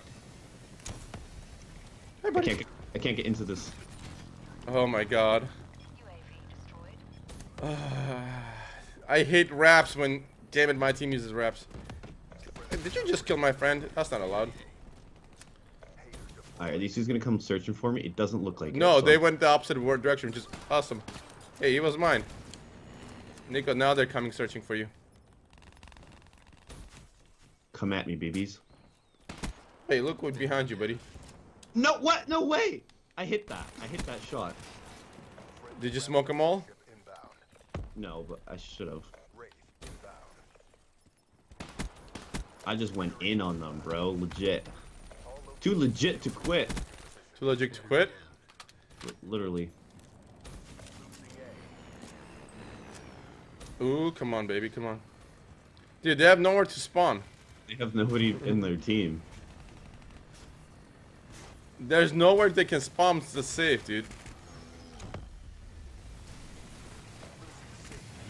Speaker 1: Hey,
Speaker 2: I
Speaker 1: buddy.
Speaker 2: can't get, I can't get into this.
Speaker 1: Oh my god. I hate raps when, damn it, my team uses raps. Did you just kill my friend? That's not allowed.
Speaker 2: Alright, are these dudes gonna come searching for me? It doesn't look like it,
Speaker 1: No,
Speaker 2: so-
Speaker 1: they went the opposite direction, which is awesome. Hey, he was mine. Nico, now they're coming searching for you.
Speaker 2: Come at me, babies.
Speaker 1: Hey, look what's behind you, buddy.
Speaker 2: No, what? No way! I hit that. I hit that shot.
Speaker 1: Did you smoke them all?
Speaker 2: No, but I should have.
Speaker 4: Wraith inbound.
Speaker 2: I just went in on them, bro. Legit. Too legit to quit.
Speaker 1: Too legit to quit?
Speaker 2: Literally.
Speaker 1: Ooh, come on, baby, come on. Dude, they have nowhere to spawn.
Speaker 2: They have nobody in their team.
Speaker 1: There's nowhere they can spawn to safe, dude.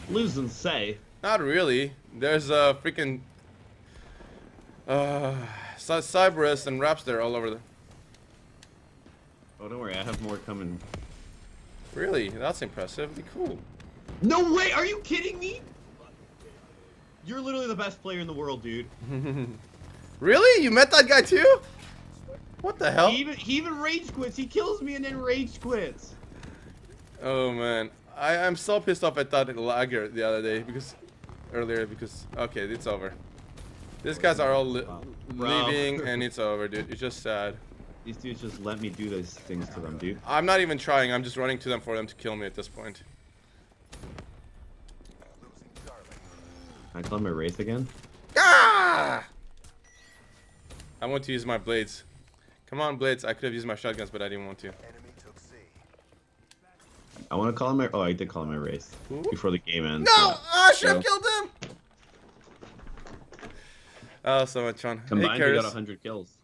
Speaker 2: Losing say.
Speaker 1: Not really. There's a freaking uh, Cy- Cerberus and Rapster all over the.
Speaker 2: Oh, don't worry. I have more coming.
Speaker 1: Really? That's impressive. Be cool.
Speaker 2: No way! Are you kidding me? You're literally the best player in the world, dude.
Speaker 1: Really? You met that guy too? What the hell?
Speaker 2: He even he even rage quits. He kills me and then rage quits.
Speaker 1: Oh man, I I'm so pissed off at that lagger the other day because earlier because okay, it's over. These guys are all li
Speaker 2: Bro.
Speaker 1: leaving and it's over, dude. It's just sad.
Speaker 2: These dudes just let me do those things to them, dude.
Speaker 1: I'm not even trying. I'm just running to them for them to kill me at this point.
Speaker 2: Can I call my wraith again?
Speaker 1: Ah! I want to use my blades. Come on, blades. I could have used my shotguns, but I didn't want to.
Speaker 4: Enemy took C.
Speaker 2: I want to call him my. Oh, I did call him my wraith
Speaker 1: Who?
Speaker 2: before the game ends.
Speaker 1: No! I should have
Speaker 2: So-
Speaker 1: killed him! Oh, so much fun.
Speaker 2: Combined,
Speaker 1: hey,
Speaker 2: we got
Speaker 1: Karis.
Speaker 2: 100 kills.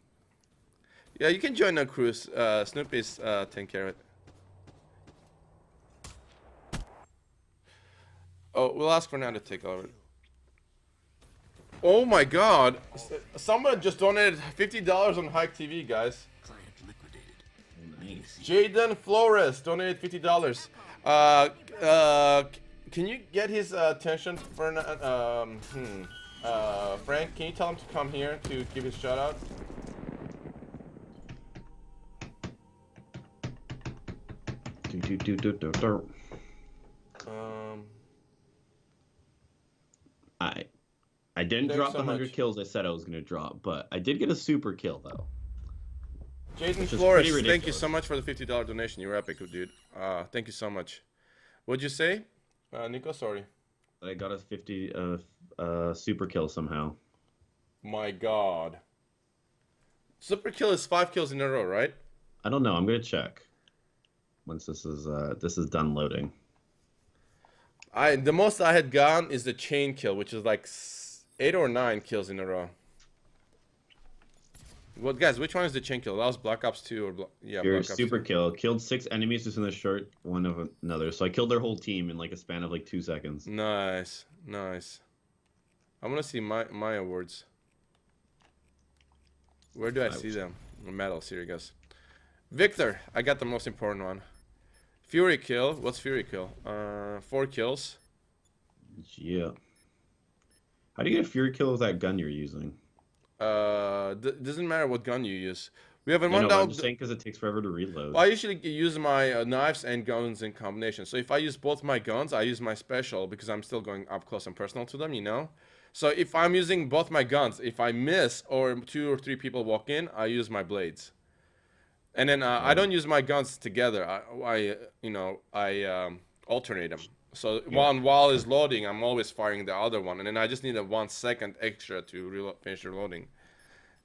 Speaker 1: Yeah, you can join the cruise. Uh, Snoopy's uh, taking care of it. Oh, we'll ask Fernando to take over. Oh my god! Someone just donated $50 on Hike TV, guys.
Speaker 3: Client liquidated.
Speaker 2: Nice.
Speaker 1: Jaden Flores donated $50. Uh, uh, can you get his uh, attention, Fern- um, hmm. Uh, Frank, can you tell him to come here to give his shout out?
Speaker 2: Do, do, do, do, do, do.
Speaker 1: Um,
Speaker 2: I I didn't
Speaker 1: Thanks
Speaker 2: drop
Speaker 1: so
Speaker 2: the 100
Speaker 1: much.
Speaker 2: kills I said I was going to drop, but I did get a super kill, though.
Speaker 1: Jaden
Speaker 2: Which is
Speaker 1: Flores, thank you so much for the fifty dollar donation. You're epic, dude. Uh, thank you so much. What'd you say, uh, Nico? Sorry.
Speaker 2: I got a 50 uh, uh, super kill somehow.
Speaker 1: My God. Super kill is five kills in a row, right?
Speaker 2: I don't know. I'm going to check once this is uh, this is done loading.
Speaker 1: I the most I had gone is the chain kill, which is like eight or nine kills in a row. Well, guys, which one is the chain kill? That was Black Ops Two or Bla- yeah,
Speaker 2: Your
Speaker 1: Black Ops
Speaker 2: super
Speaker 1: 2.
Speaker 2: kill killed six enemies just in a short one of another. So I killed their whole team in like a span of like two seconds.
Speaker 1: Nice, nice. I want to see my my awards. Where do I
Speaker 2: I
Speaker 1: see them? Medals. Here it goes. Victor, I got the most important one. Fury kill. What's Fury kill? Uh, four kills.
Speaker 2: Yeah. How do you get a fury kill with that gun you're using?
Speaker 1: Uh, d- doesn't matter what gun you use. We have a
Speaker 2: No,
Speaker 1: one
Speaker 2: no, I'm
Speaker 1: down.
Speaker 2: just saying because it takes forever to reload.
Speaker 1: I usually use my uh, knives and guns in combination. So if I use both my guns, I use my special because I'm still going up close and personal to them, you know? So if I'm using both my guns, if I miss or two or three people walk in, I use my blades. And then uh, I don't use my guns together. I, I you know, I um, alternate them. So one while is loading, I'm always firing the other one, and then I just need a one second extra to reload, finish reloading.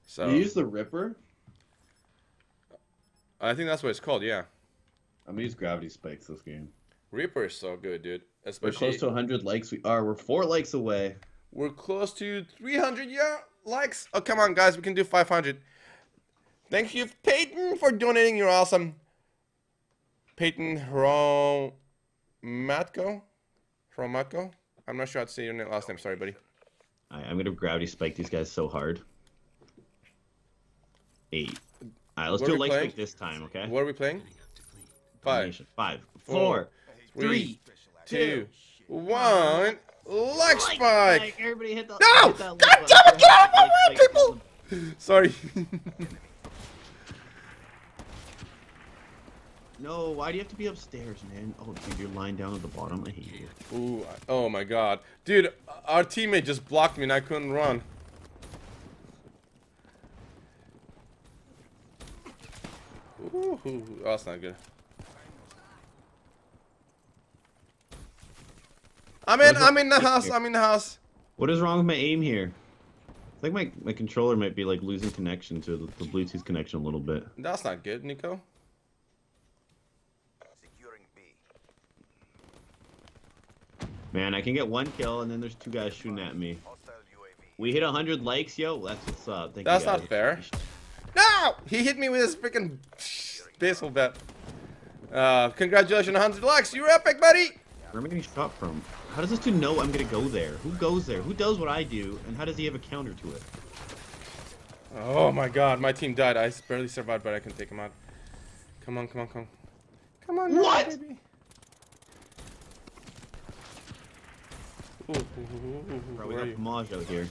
Speaker 1: So
Speaker 2: You use the Ripper?
Speaker 1: I think that's what it's called. Yeah,
Speaker 2: I'm use gravity spikes this game.
Speaker 1: Reaper is so good, dude. Especially...
Speaker 2: We're close to 100 likes. We are. We're four likes away.
Speaker 1: We're close to 300 yeah likes. Oh, come on, guys. We can do 500. Thank you, Peyton, for donating. You're awesome. Peyton Hromatko? Hromatko? I'm not sure how to say your name, last name. Sorry, buddy.
Speaker 2: I, I'm gonna gravity spike these guys so hard. Eight. All right, let's
Speaker 1: What
Speaker 2: do
Speaker 1: are
Speaker 2: a like
Speaker 1: playing?
Speaker 2: spike this time, okay?
Speaker 1: What are we playing?
Speaker 3: Getting up to clean.
Speaker 1: Five,
Speaker 2: Combination. Five,
Speaker 1: four,
Speaker 2: four,
Speaker 1: three,
Speaker 2: three,
Speaker 1: two, one. Leg spike!
Speaker 2: Everybody hit the.
Speaker 1: No!
Speaker 2: hit
Speaker 1: God damn it, get out of my way, people! Sorry.
Speaker 2: No, why do you have to be upstairs, man? Oh, dude, you're lying down at the bottom. I hate you.
Speaker 1: Ooh, I- oh my god. Dude, our teammate just blocked me and I couldn't run. Ooh, oh, that's not good. I'm in. I'm
Speaker 2: the-
Speaker 1: in the house. I'm in the house.
Speaker 2: What is wrong with my aim here? I think my, my controller might be like losing connection to the, the Bluetooth connection a little bit.
Speaker 1: That's not good, Nico.
Speaker 4: Securing B.
Speaker 2: Man, I can get one kill and then there's two guys shooting at me. We hit 100 likes, yo. That's what's up. Thank you,
Speaker 1: That's not fair. No! He hit me with his freaking baseball bat. Uh, congratulations, 100 likes. You're epic, buddy.
Speaker 2: Where am I getting shot from? How does this dude know I'm gonna go there? Who goes there? Who does what I do? And how does he have a counter to it?
Speaker 1: Oh my god, my team died. I barely survived, but I can take him out. Come on, come on, come on. Come on, now,
Speaker 2: What?
Speaker 1: baby. Ooh, ooh, ooh,
Speaker 2: Bro, we got? Out here.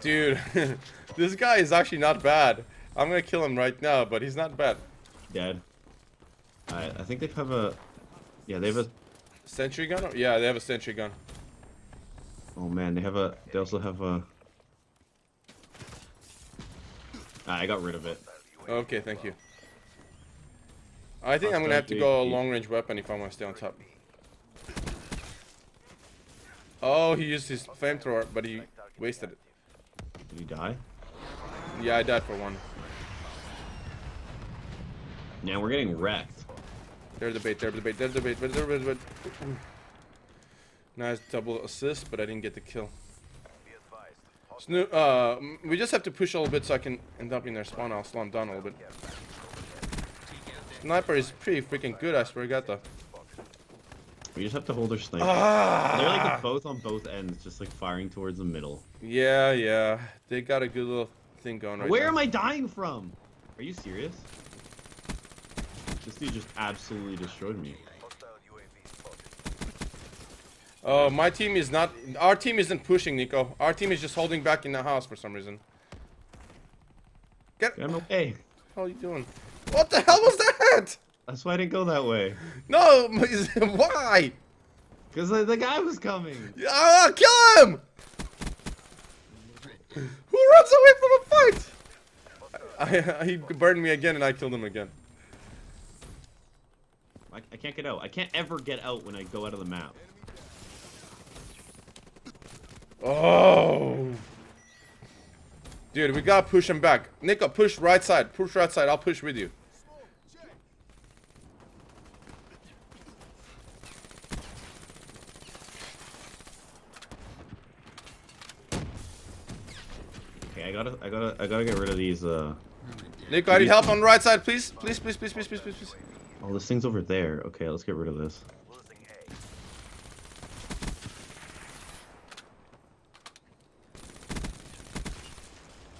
Speaker 1: Dude, this guy is actually not bad. I'm gonna kill him right now, but he's not bad.
Speaker 2: Dead. Alright, I think they have a. Yeah, they have a.
Speaker 1: Sentry gun? Or- Yeah, they have a sentry gun.
Speaker 2: Oh man, they have a. They also have a. Ah, I got rid of it.
Speaker 1: Okay, thank you. I think I'm gonna have to go
Speaker 2: UAV.
Speaker 1: long range weapon if I want to stay on top. Oh, he used his flamethrower, but he wasted it.
Speaker 2: Did he die?
Speaker 1: Yeah, I died for one.
Speaker 2: Yeah, we're getting wrecked.
Speaker 1: There's the bait, there's the bait, there's the bait, there's the bait. There's the bait. Nice double assist, but I didn't get the kill.
Speaker 4: Be advised.
Speaker 1: Snoo uh, we just have to push a little bit so I can end up in their spawn. I'll slow him down a little bit. Sniper is pretty freaking good, I swear to God, though.
Speaker 2: We just have to hold their sniper.
Speaker 1: Ah!
Speaker 2: They're like both on both ends, just like firing towards the middle.
Speaker 1: Yeah, yeah. They got a good little thing going right
Speaker 2: Where
Speaker 1: now.
Speaker 2: am I dying from? Are you serious? This dude just absolutely destroyed me.
Speaker 4: Hostile UAV.
Speaker 1: Oh, my team is not. Our team isn't pushing, Nico. Our team is just holding back in the house for some reason. Get.
Speaker 2: I'm
Speaker 1: What
Speaker 2: okay.
Speaker 1: the hell are you doing? What the hell was that?
Speaker 2: That's why I didn't go that way.
Speaker 1: No, why?
Speaker 2: Because the, the guy was coming.
Speaker 1: Ah, kill him! Who runs away from a fight? I, he burned me again, and I killed him again.
Speaker 2: I, I can't get out. I can't ever get out when I go out of the map.
Speaker 1: Oh. Dude, we gotta push him back. Nico, push right side. Push right side. I'll push with you.
Speaker 2: Okay, I gotta, I gotta, I gotta get rid of these. Uh,
Speaker 1: Nico, I need help on the right side, please. Please, please, please, please, please, please, please.
Speaker 2: Oh, this thing's over there. Okay, let's get rid of this.
Speaker 4: Losing A.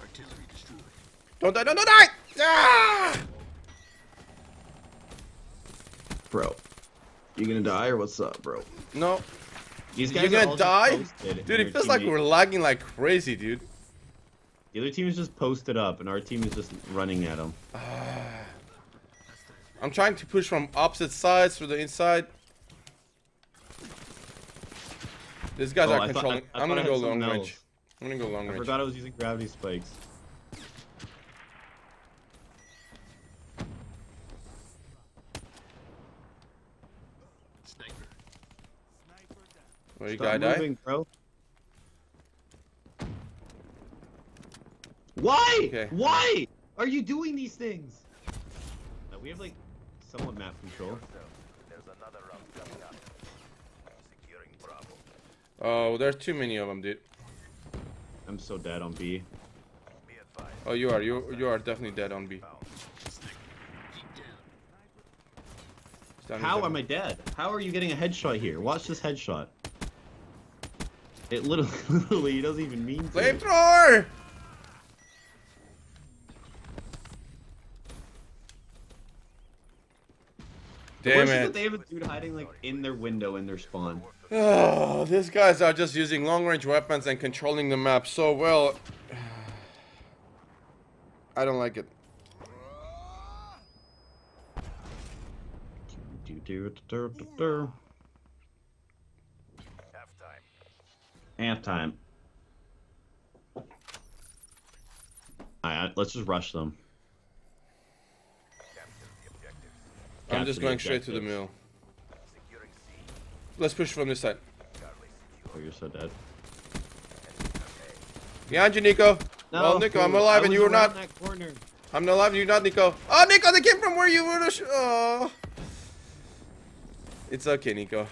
Speaker 3: Artillery destroyed.
Speaker 1: Don't die, don't, don't die! Ah!
Speaker 2: Bro, you gonna die or what's up, bro?
Speaker 1: No.
Speaker 2: These
Speaker 1: You're
Speaker 2: guys are
Speaker 1: gonna die? Dude, it feels like we're lagging like crazy, dude.
Speaker 2: The other team is just posted up, and our team is just running at them.
Speaker 1: I'm trying to push from opposite sides to the inside. These guys
Speaker 2: Oh,
Speaker 1: are
Speaker 2: I thought-
Speaker 1: controlling.
Speaker 2: I- I
Speaker 1: I'm gonna go
Speaker 2: had
Speaker 1: long
Speaker 2: something
Speaker 1: range. I'm gonna go long range.
Speaker 2: I
Speaker 1: range.
Speaker 2: forgot I was using gravity spikes.
Speaker 3: Sniper.
Speaker 1: Where you
Speaker 2: Stop
Speaker 1: guy die?
Speaker 2: moving, bro. Why?
Speaker 1: Okay.
Speaker 2: Why are you doing these things? We have like somewhat map control.
Speaker 4: There's another round coming up. Securing Bravo.
Speaker 1: Oh, there's too many of them, dude.
Speaker 2: I'm so dead on B.
Speaker 1: Oh, you are. You you are definitely dead on B.
Speaker 3: Sniper. Keep down.
Speaker 1: He's down, he's
Speaker 2: How am I dead? How are you getting a headshot here? Watch this headshot. It literally, literally, doesn't even mean to.
Speaker 1: Flamethrower! Damn
Speaker 2: worst is that
Speaker 1: it.
Speaker 2: they have a dude hiding like in their window in their spawn.
Speaker 1: Oh, these guys are just using long range weapons and controlling the map so well. I don't like it.
Speaker 4: Half time.
Speaker 2: Alright, let's just rush them.
Speaker 4: Capture the
Speaker 1: I'm just
Speaker 2: capture
Speaker 1: going straight to the mill. Let's push from this side.
Speaker 2: Oh, you're so dead.
Speaker 1: Behind you, Nico. well, Nico, I'm alive and you were not. I'm not alive and you're not, Nico. Oh, Nico, they came from where you were. Oh. It's okay, Nico.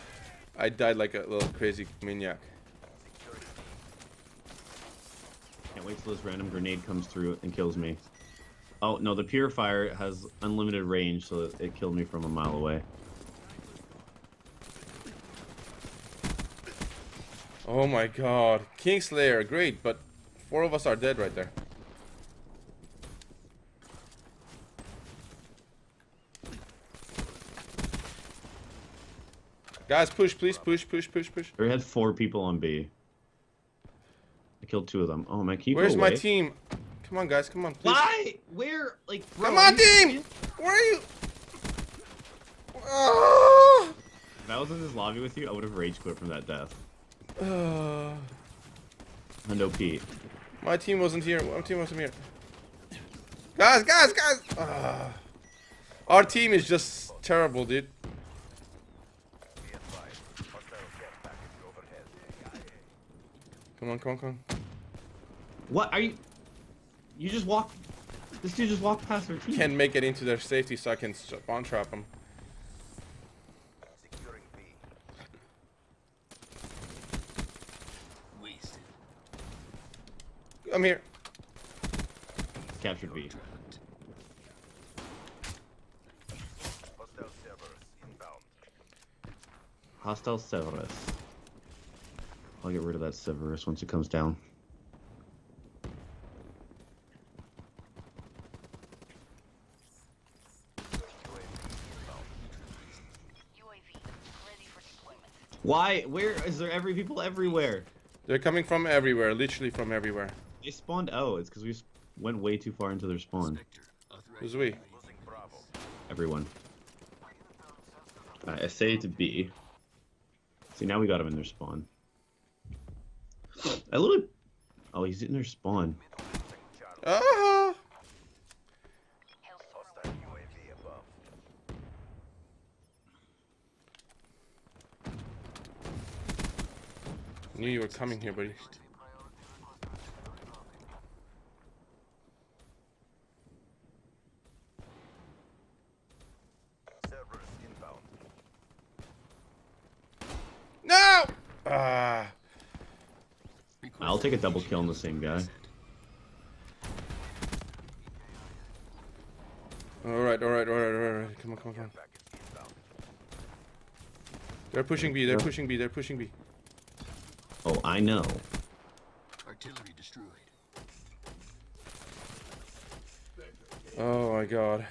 Speaker 1: I died like a little crazy maniac.
Speaker 2: Can't wait till this random grenade comes through and kills me. Oh no, the purifier has unlimited range, so it- killed me from a mile away.
Speaker 1: Oh my god. Kingslayer, great, but four of us are dead right there. Guys, push, please, push, push, push, push.
Speaker 2: We had four people on B. I killed two of them. Oh my, can you
Speaker 1: Where's my team? Come on, guys, come on, please.
Speaker 2: Why? Where? Like, bro,
Speaker 1: Come on, team!
Speaker 2: serious?
Speaker 1: Where are you?
Speaker 2: If I was in this lobby with you, I would have rage quit from that death.
Speaker 1: Ah.
Speaker 2: Hundo Pete.
Speaker 1: my team wasn't here. My team wasn't here. Guys, guys, guys! Ah. Our team is just terrible, dude.
Speaker 4: Be advised. Hostile care package overhead.
Speaker 1: Come on, come on, come on.
Speaker 2: What are you? You just walk. This dude just walked past our team.
Speaker 1: Can't make it into their safety, so I can spawn trap them.
Speaker 4: Securing B.
Speaker 3: Wasted.
Speaker 1: I'm here.
Speaker 2: Captured B.
Speaker 3: Trapped.
Speaker 4: Hostile Cerberus inbound.
Speaker 2: Hostile Cerberus. I'll get rid of that Cerberus once it comes down.
Speaker 5: UAV ready for deployment.
Speaker 2: Why? Where is there every people everywhere?
Speaker 1: They're coming from everywhere, literally from everywhere.
Speaker 2: They spawned Oh, It's because we went way too far into their spawn.
Speaker 1: Who's we?
Speaker 2: Everyone. Uh, SA to B. See, now we got him in their spawn. I literally. Oh, he's in their spawn.
Speaker 4: Charlie.
Speaker 1: Ah!
Speaker 5: Hellstorm
Speaker 4: Hostile UAV above.
Speaker 1: Knew you were coming here, buddy. No! Ah.
Speaker 2: I'll take a double kill on the same guy.
Speaker 1: Alright, alright, alright, alright. Come on, come on, come on. They're pushing B, they're pushing B, they're pushing B.
Speaker 2: I know.
Speaker 3: Artillery destroyed.
Speaker 1: Oh my god.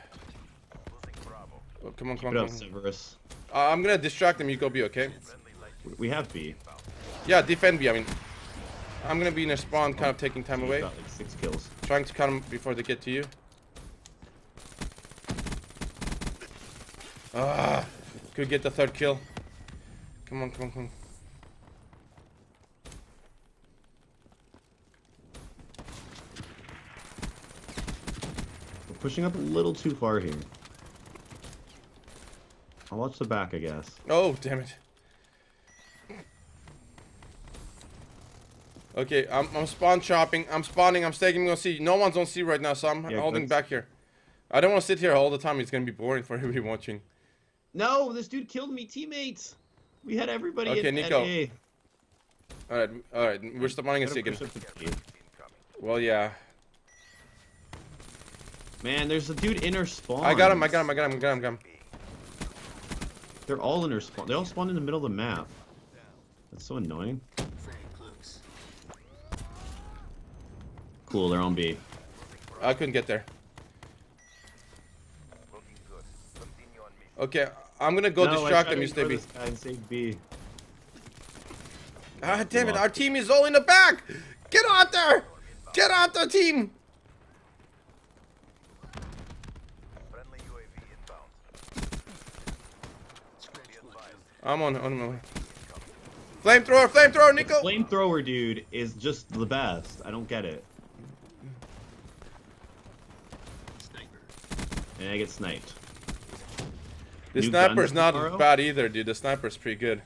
Speaker 1: Oh, come on, come on, come on.
Speaker 2: Cerberus.
Speaker 1: Uh, I'm gonna distract them, you go B, okay?
Speaker 2: We have B.
Speaker 1: Yeah, defend B, I mean. I'm gonna be in a spawn, kind of taking time away.
Speaker 2: got like six kills.
Speaker 1: Trying to cut them before they get to you. Ah, could get the third kill. Come on, come on, come on.
Speaker 2: Pushing up a little too far here. I'll watch the back, I guess.
Speaker 1: Oh, damn it. Okay, I'm, I'm spawn chopping. I'm spawning. I'm staking on C. No one's on C right now, so I'm
Speaker 2: Yeah,
Speaker 1: holding
Speaker 2: that's-
Speaker 1: back here. I don't want to sit here all the time. It's gonna be boring for everybody watching.
Speaker 2: No, this dude killed me teammates. We had everybody
Speaker 1: Okay,
Speaker 2: at,
Speaker 1: Nico.
Speaker 2: at A.
Speaker 1: All right, all right. We're spawning a
Speaker 2: Gotta
Speaker 1: C again.
Speaker 2: push up to B.
Speaker 4: incoming.
Speaker 1: Well, yeah.
Speaker 2: Man, there's a dude in our spawn.
Speaker 1: I got him. I got him. I got him. I got him. I got him.
Speaker 2: They're all in our spawn. They all spawn in the middle of the map. That's so annoying. Cool, they're on B.
Speaker 1: I couldn't get there.
Speaker 4: Looking good. Continue on mission.
Speaker 1: Okay, I'm gonna go
Speaker 2: No,
Speaker 1: distract them. You stay B.
Speaker 2: and save B.
Speaker 1: Ah, damn it! Our team is all in the back. Get out there! Get out the team!
Speaker 4: Friendly UAV inbound.
Speaker 3: Scratch
Speaker 4: Be
Speaker 3: one.
Speaker 4: advised.
Speaker 1: I'm on on my way. Flamethrower! Flamethrower! Nico!
Speaker 2: Flamethrower dude is just the best. I don't get it.
Speaker 3: Sniper.
Speaker 2: And I get sniped.
Speaker 1: The
Speaker 2: New guns
Speaker 1: sniper's not
Speaker 2: tomorrow?
Speaker 1: bad either, dude. The sniper's pretty good.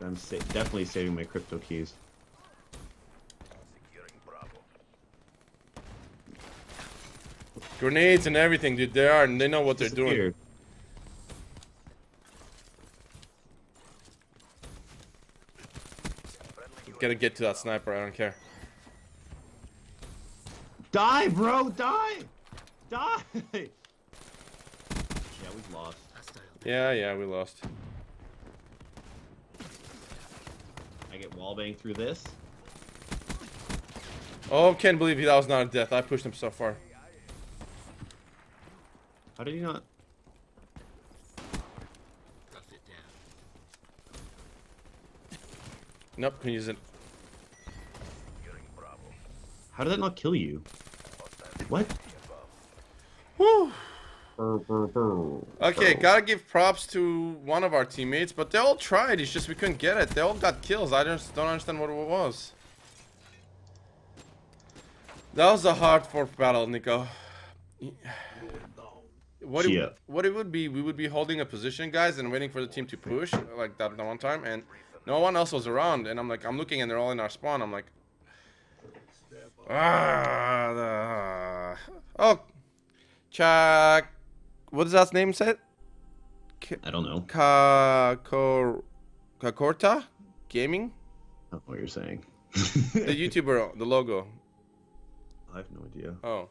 Speaker 2: I'm sa- definitely saving my crypto keys.
Speaker 1: Grenades and everything, dude. They are, and they know what they're doing.
Speaker 2: Disappeared.
Speaker 4: Friendly
Speaker 1: Gotta get to that sniper. I don't care.
Speaker 2: Die, bro! Die! Die! yeah, we've lost.
Speaker 1: Yeah, yeah, we lost.
Speaker 2: I get wallbang through this.
Speaker 1: Oh, can't believe that was not a death. I pushed him so far.
Speaker 2: How did he not?
Speaker 3: Rough it down.
Speaker 1: Nope, can use it.
Speaker 2: How did that not kill you? What?
Speaker 1: Whew. Okay, gotta give props to one of our teammates, but they all tried. It's just we couldn't get it. They all got kills. I just don't understand what it was. That was a hard fourth battle, Nico. What
Speaker 2: Yeah.
Speaker 1: it, what it would be, we would be holding a position, guys, and waiting for the team to push, like that the one time, and no one else was around. And I'm like, I'm looking, and they're all in our spawn. I'm like, ah, the, oh, Chuck, what does that name say?
Speaker 2: I don't know.
Speaker 1: Ka Kor Kakorta Gaming,
Speaker 2: I don't know what you're saying.
Speaker 1: the YouTuber, the logo.
Speaker 2: I have no idea.
Speaker 1: Oh.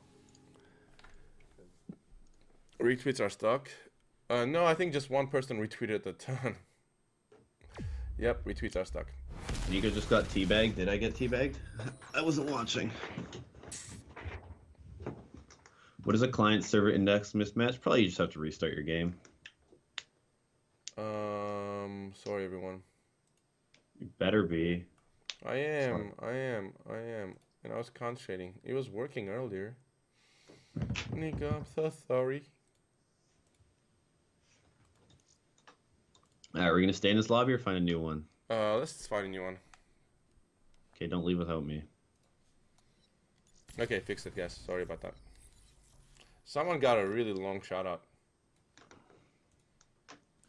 Speaker 1: Retweets are stuck. Uh, no, I think just one person retweeted a ton. yep, retweets are stuck.
Speaker 2: Nico just got teabagged. Did I get teabagged? I wasn't watching. What is a client server index mismatch? Probably you just have to restart your game.
Speaker 1: Um, sorry everyone.
Speaker 2: You better be.
Speaker 1: I am, I am, I am, and I was concentrating. It was working earlier. Nico, I'm so sorry.
Speaker 2: Alright, we're gonna stay in this lobby or find a new one?
Speaker 1: Uh, let's find a new one.
Speaker 2: Okay, don't leave without me.
Speaker 1: Okay, fix it, guys. Sorry about that. Someone got a really long shot out.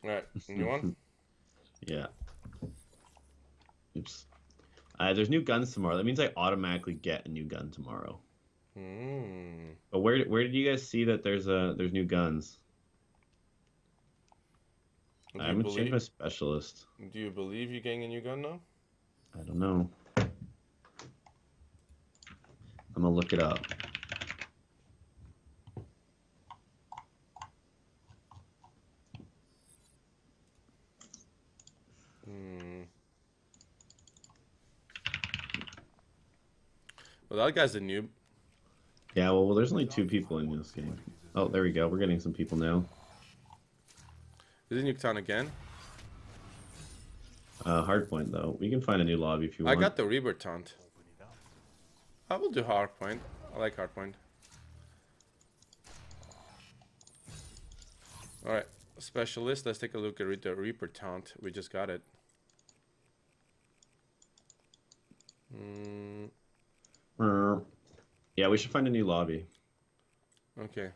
Speaker 1: Alright, new one?
Speaker 2: Yeah. Oops. Uh, there's new guns tomorrow. That means I automatically get a new gun tomorrow.
Speaker 1: Hmm.
Speaker 2: But where where did you guys see that there's a there's new guns?
Speaker 1: Do
Speaker 2: I
Speaker 1: you,
Speaker 2: haven't changed specialist.
Speaker 1: do you believe you're getting a new gun now?
Speaker 2: I don't know. I'm gonna look it up.
Speaker 1: Hmm. Well, that guy's a noob.
Speaker 2: Yeah, well, well, there's only two people in this game. Oh, there we go. We're getting some people now.
Speaker 1: Is it Nuketown again?
Speaker 2: Uh, hardpoint though. We can find a new lobby if you want.
Speaker 1: I got the Rebirth taunt. I will do hardpoint. I like hardpoint. Alright, specialist. Let's take a look at the Reaper taunt. We just got it. Mm,
Speaker 2: Yeah, we should find a new lobby.
Speaker 1: okay.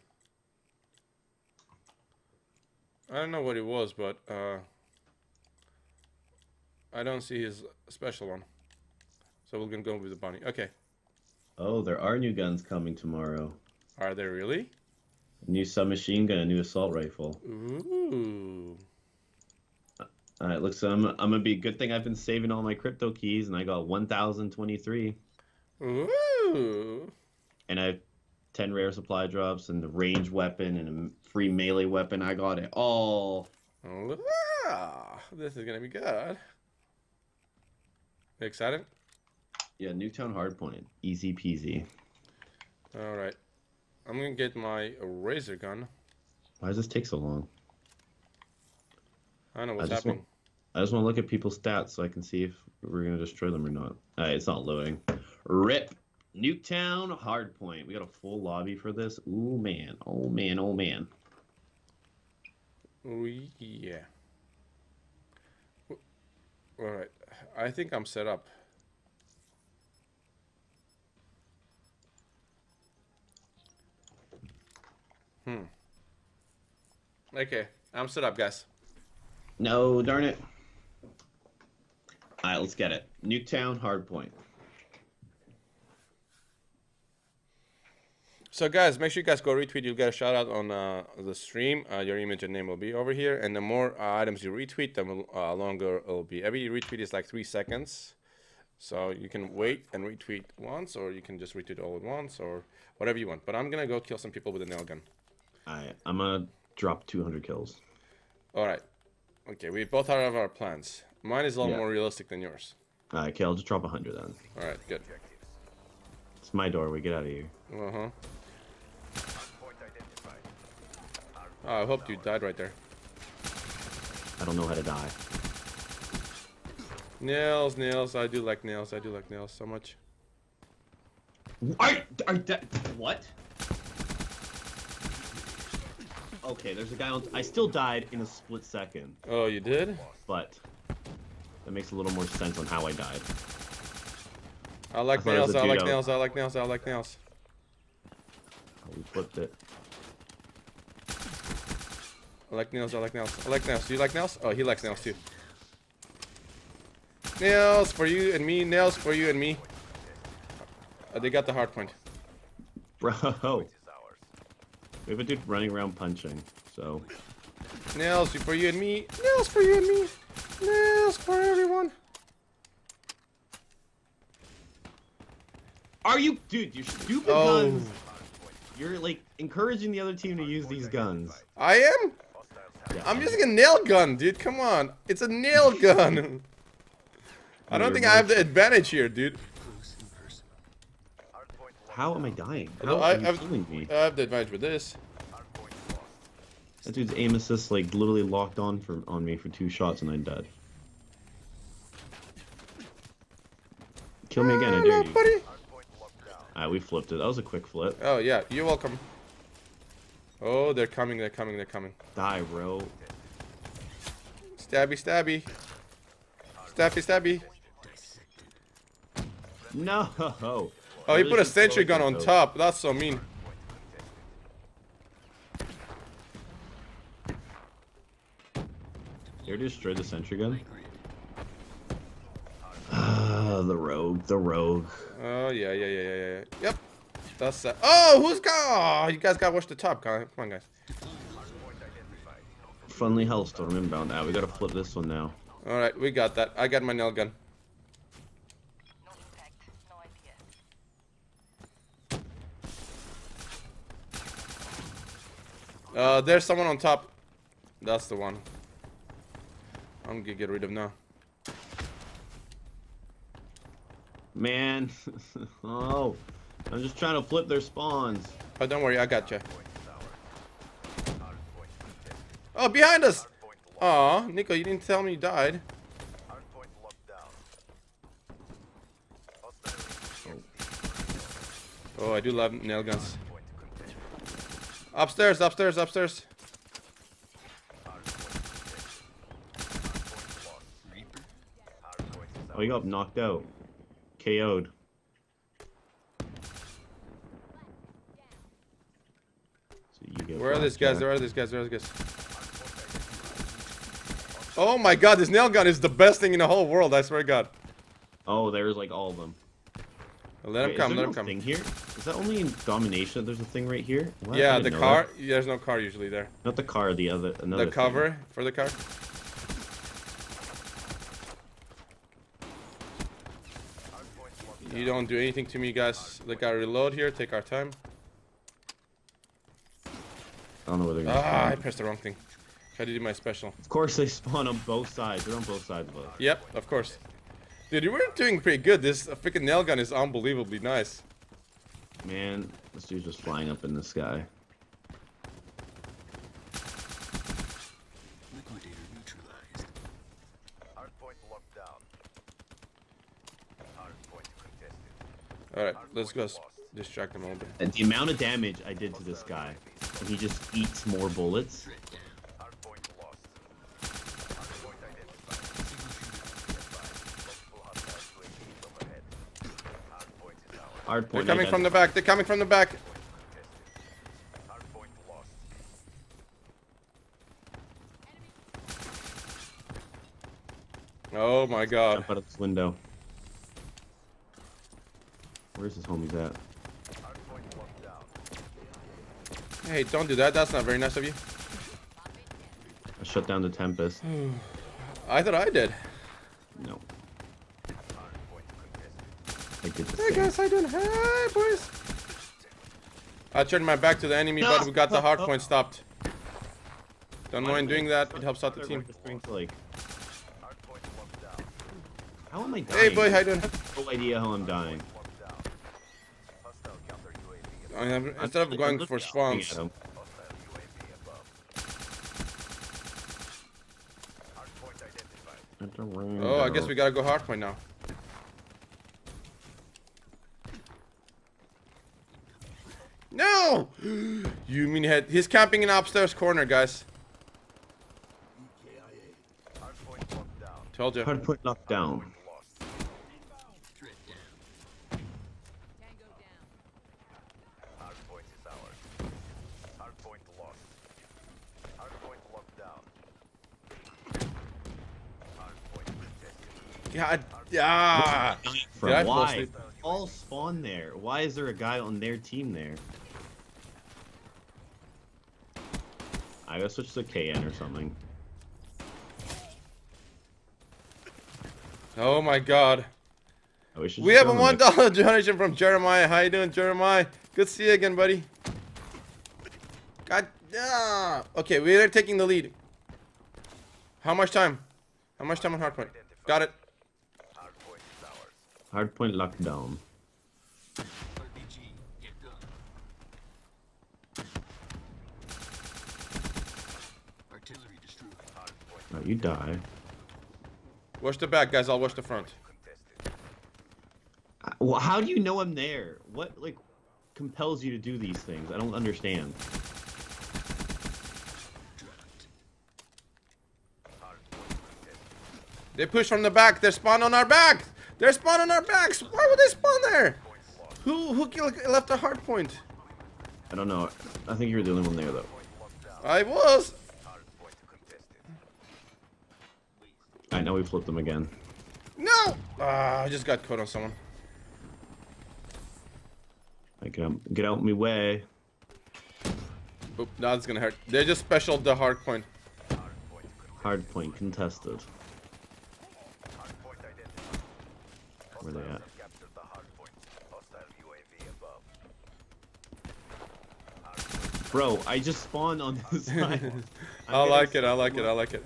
Speaker 1: I don't know what it was, but uh, I don't see his special one. So we're gonna go with the bunny. Okay.
Speaker 2: Oh, there are new guns coming tomorrow.
Speaker 1: Are there really?
Speaker 2: A new submachine gun, a new assault rifle.
Speaker 1: Ooh.
Speaker 2: All right, looks. I'm. I'm gonna be. Good thing I've been saving all my crypto keys, and I got 1,023,
Speaker 1: Ooh.
Speaker 2: and I have 10 rare supply drops, and the range weapon, and a free melee weapon. I got it all.
Speaker 1: Ah, this is gonna be good. You excited?
Speaker 2: Yeah, Nuketown Hardpoint, easy peasy.
Speaker 1: All right. I'm gonna get my razor gun.
Speaker 2: Why does this take so long?
Speaker 1: I don't know what's
Speaker 2: I
Speaker 1: happening.
Speaker 2: I just want to look at people's stats so I can see if we're gonna destroy them or not. All right, it's not loading. Rip. Nuketown Hardpoint. We got a full lobby for this. Ooh man. Oh man. Oh man.
Speaker 1: Yeah. All right. I think I'm set up. Hmm. Okay, I'm set up, guys.
Speaker 2: No, darn it. All right, let's get it. Nuketown, hardpoint.
Speaker 1: So guys, make sure you guys go retweet. You'll get a shout out on uh, the stream. Uh, your image and name will be over here. And the more uh, items you retweet, the uh, longer it'll be. Every retweet is like three seconds. So you can wait and retweet once, or you can just retweet all at once, or whatever you want. But I'm gonna go kill some people with a nail gun.
Speaker 2: All right, I'm gonna drop 200 kills.
Speaker 1: All right. Okay, we both have our plans. Mine is a little
Speaker 2: Yeah.
Speaker 1: more realistic than yours.
Speaker 2: All right, okay, I'll just drop 100 then.
Speaker 1: All right, good.
Speaker 2: It's my door. We get out of here.
Speaker 1: Uh huh.
Speaker 4: Point identified.
Speaker 1: Oh, I hope you died right there.
Speaker 2: I don't know how to die.
Speaker 1: Nails, nails. I do like nails. I do like nails so much.
Speaker 2: Are, are da- what? Okay, there's a guy on. I still died in a split second,
Speaker 1: Oh, you did?
Speaker 2: but that makes a little more sense on how I died.
Speaker 1: I like
Speaker 2: I thought
Speaker 1: nails.
Speaker 2: a
Speaker 1: I like nails. I like nails. I like nails.
Speaker 2: We flipped it.
Speaker 1: I like nails. I like nails. I like nails. Do you like nails? Oh, he likes nails too. Nails for you and me. Nails for you and me. Uh, they got the hard point.
Speaker 2: Bro, we have a dude running around punching. So,
Speaker 1: Nails for you and me. Nails for you and me. Nails for everyone.
Speaker 2: are you, dude? You stupid
Speaker 1: Oh.
Speaker 2: guns. You're like encouraging the other team to use these guns.
Speaker 1: I am.
Speaker 4: Have.
Speaker 1: I'm using a nail gun, dude. Come on. It's a nail gun. I don't think I have the advantage here, dude.
Speaker 3: Close and personal.
Speaker 4: hardpoint locked
Speaker 2: How am I dying? How
Speaker 1: Although
Speaker 2: are
Speaker 1: I,
Speaker 2: you
Speaker 1: I've,
Speaker 2: killing me?
Speaker 1: I have the advantage with this.
Speaker 2: That dude's aim assist like literally locked on for on me for two shots and I died. Kill me again, I dare
Speaker 1: ah,
Speaker 2: you.
Speaker 4: locked down.
Speaker 2: Alright, we flipped it. That was a quick flip.
Speaker 1: Oh yeah, you're welcome. Oh, they're coming. They're coming. They're coming.
Speaker 2: Die, bro.
Speaker 1: Stabby, stabby. Stabby, stabby.
Speaker 2: No.
Speaker 1: Oh, he put a sentry gun on top. That's so mean.
Speaker 2: You already destroyed the sentry gun? Ah, the rogue, the rogue.
Speaker 1: Oh yeah, yeah, yeah, yeah, yeah. Yep. That's that. Oh, who's got? Oh, you guys got to watch the top. Come on, come on, guys.
Speaker 2: Friendly Hellstorm inbound. Ah, we gotta flip this one now.
Speaker 1: All right, we got that. I got my nail gun.
Speaker 5: No impact. No idea.
Speaker 1: Uh, there's someone on top. That's the one. I'm gonna get rid of now.
Speaker 2: Man. oh. I'm just trying to flip their spawns.
Speaker 1: Oh, don't worry, I got you. Oh, behind us! Aw, Nico, you didn't tell me you died.
Speaker 4: Hardpoint locked down. Hostile
Speaker 1: Oh, I do love nail guns. Upstairs, upstairs, upstairs.
Speaker 2: Oh, you got knocked out. KO'd. So you get
Speaker 1: Where are these guys? Where are these guys? Where are these guys? Oh my god, this nail gun is the best thing in the whole world, I swear to god.
Speaker 2: Oh, there's like all of them.
Speaker 1: Let him come, let
Speaker 2: there
Speaker 1: him come.
Speaker 2: thing here? Is that only in domination? There's a thing right here. What?
Speaker 1: Yeah, the car.
Speaker 2: that.
Speaker 1: There's no car usually there.
Speaker 2: Not the car. The other. Another.
Speaker 1: The
Speaker 2: thing.
Speaker 1: cover for the car. You don't do anything to me, guys. Look, I reload here. Take our time.
Speaker 2: I don't know where they're gonna.
Speaker 1: Ah, I pressed the wrong thing. Tried to do my special.
Speaker 2: Of course, they spawn on both sides. They're on both sides of us.
Speaker 1: Yep, of course. Dude, you were doing pretty good. This freaking nail gun is unbelievably nice.
Speaker 2: Man, this dude's just flying up in the sky.
Speaker 3: Liquidator neutralized.
Speaker 4: Hardpoint locked down. Hardpoint contested.
Speaker 1: All right, let's go distract him a little bit.
Speaker 2: And the amount of damage I did to this guy, and he just eats more bullets. Hard point They're
Speaker 1: coming from the back. They're coming from the back. Oh my god.
Speaker 2: Jump out of this window. Where's his homies at?
Speaker 1: Hey, don't do that. That's not very nice of you.
Speaker 2: I shut down the Tempest.
Speaker 1: I thought I did.
Speaker 2: No,
Speaker 4: Hardpoint.
Speaker 2: I did the
Speaker 1: Hey
Speaker 2: same.
Speaker 1: guys, how you doing? Hi boys. I turned my back to the enemy, but we got the hard point stopped. Don't mind doing that. It helps out the team.
Speaker 2: Just trying to, like,
Speaker 4: Hardpoint locked down.
Speaker 2: how am I dying?
Speaker 1: Hey boy, how you doing?
Speaker 2: No idea how I'm dying.
Speaker 4: Locked down. Hostile counter UAV.
Speaker 1: I am- Instead of going for swamps.
Speaker 2: At him.
Speaker 4: Hostile UAV above. Hardpoint identified.
Speaker 1: Oh, I guess we gotta go hard point now. No! You mean head? He's camping in upstairs corner, guys.
Speaker 4: Hardpoint locked down.
Speaker 1: Told you.
Speaker 2: Hard point knocked down.
Speaker 4: Lost.
Speaker 3: Threat down.
Speaker 4: Hardpoint is ours. Hardpoint lost. Hardpoint locked down. Hardpoint contested.
Speaker 1: God, yeah.
Speaker 2: From
Speaker 1: Did I fall
Speaker 2: why?
Speaker 1: asleep?
Speaker 2: All spawn there. Why is there a guy on their team there? I gotta switch to KN or something.
Speaker 1: Oh my God.
Speaker 2: I wish it
Speaker 1: We have a
Speaker 2: go
Speaker 1: one donation from Jeremiah. How you doing, Jeremiah? Good to see you again, buddy. God, yeah. Okay, we're taking the lead. How much time? How much time on hardpoint? Got it.
Speaker 4: Hardpoint is ours.
Speaker 2: Hard point locked down.
Speaker 3: RPG, get done. Artillery lockdown.
Speaker 2: Oh, you die.
Speaker 1: Watch the back, guys. I'll watch the front.
Speaker 2: Well, how do you know I'm there? What like compels you to do these things? I don't understand.
Speaker 3: Dropped.
Speaker 4: Hardpoint contested.
Speaker 1: They push from the back. They spawn on our back. They're spawned on our backs. Why would they spawn there? Who who left a hard point?
Speaker 2: I don't know. I think you're the only one there though.
Speaker 4: Point locked down.
Speaker 1: I was.
Speaker 2: I know we flipped them again.
Speaker 1: No. Ah, I just got caught on someone.
Speaker 2: I get out, get out my way.
Speaker 1: Oop, now it's gonna hurt. They just special the hard point.
Speaker 2: Hard point contested.
Speaker 4: Hardpoint identified.
Speaker 2: Where they
Speaker 4: Hostiles
Speaker 2: at?
Speaker 4: have captured the hardpoint. Hostile UAV above. Hardpoint
Speaker 2: Bro, I just spawned on this side. I'm
Speaker 1: like it. I like it. I like it.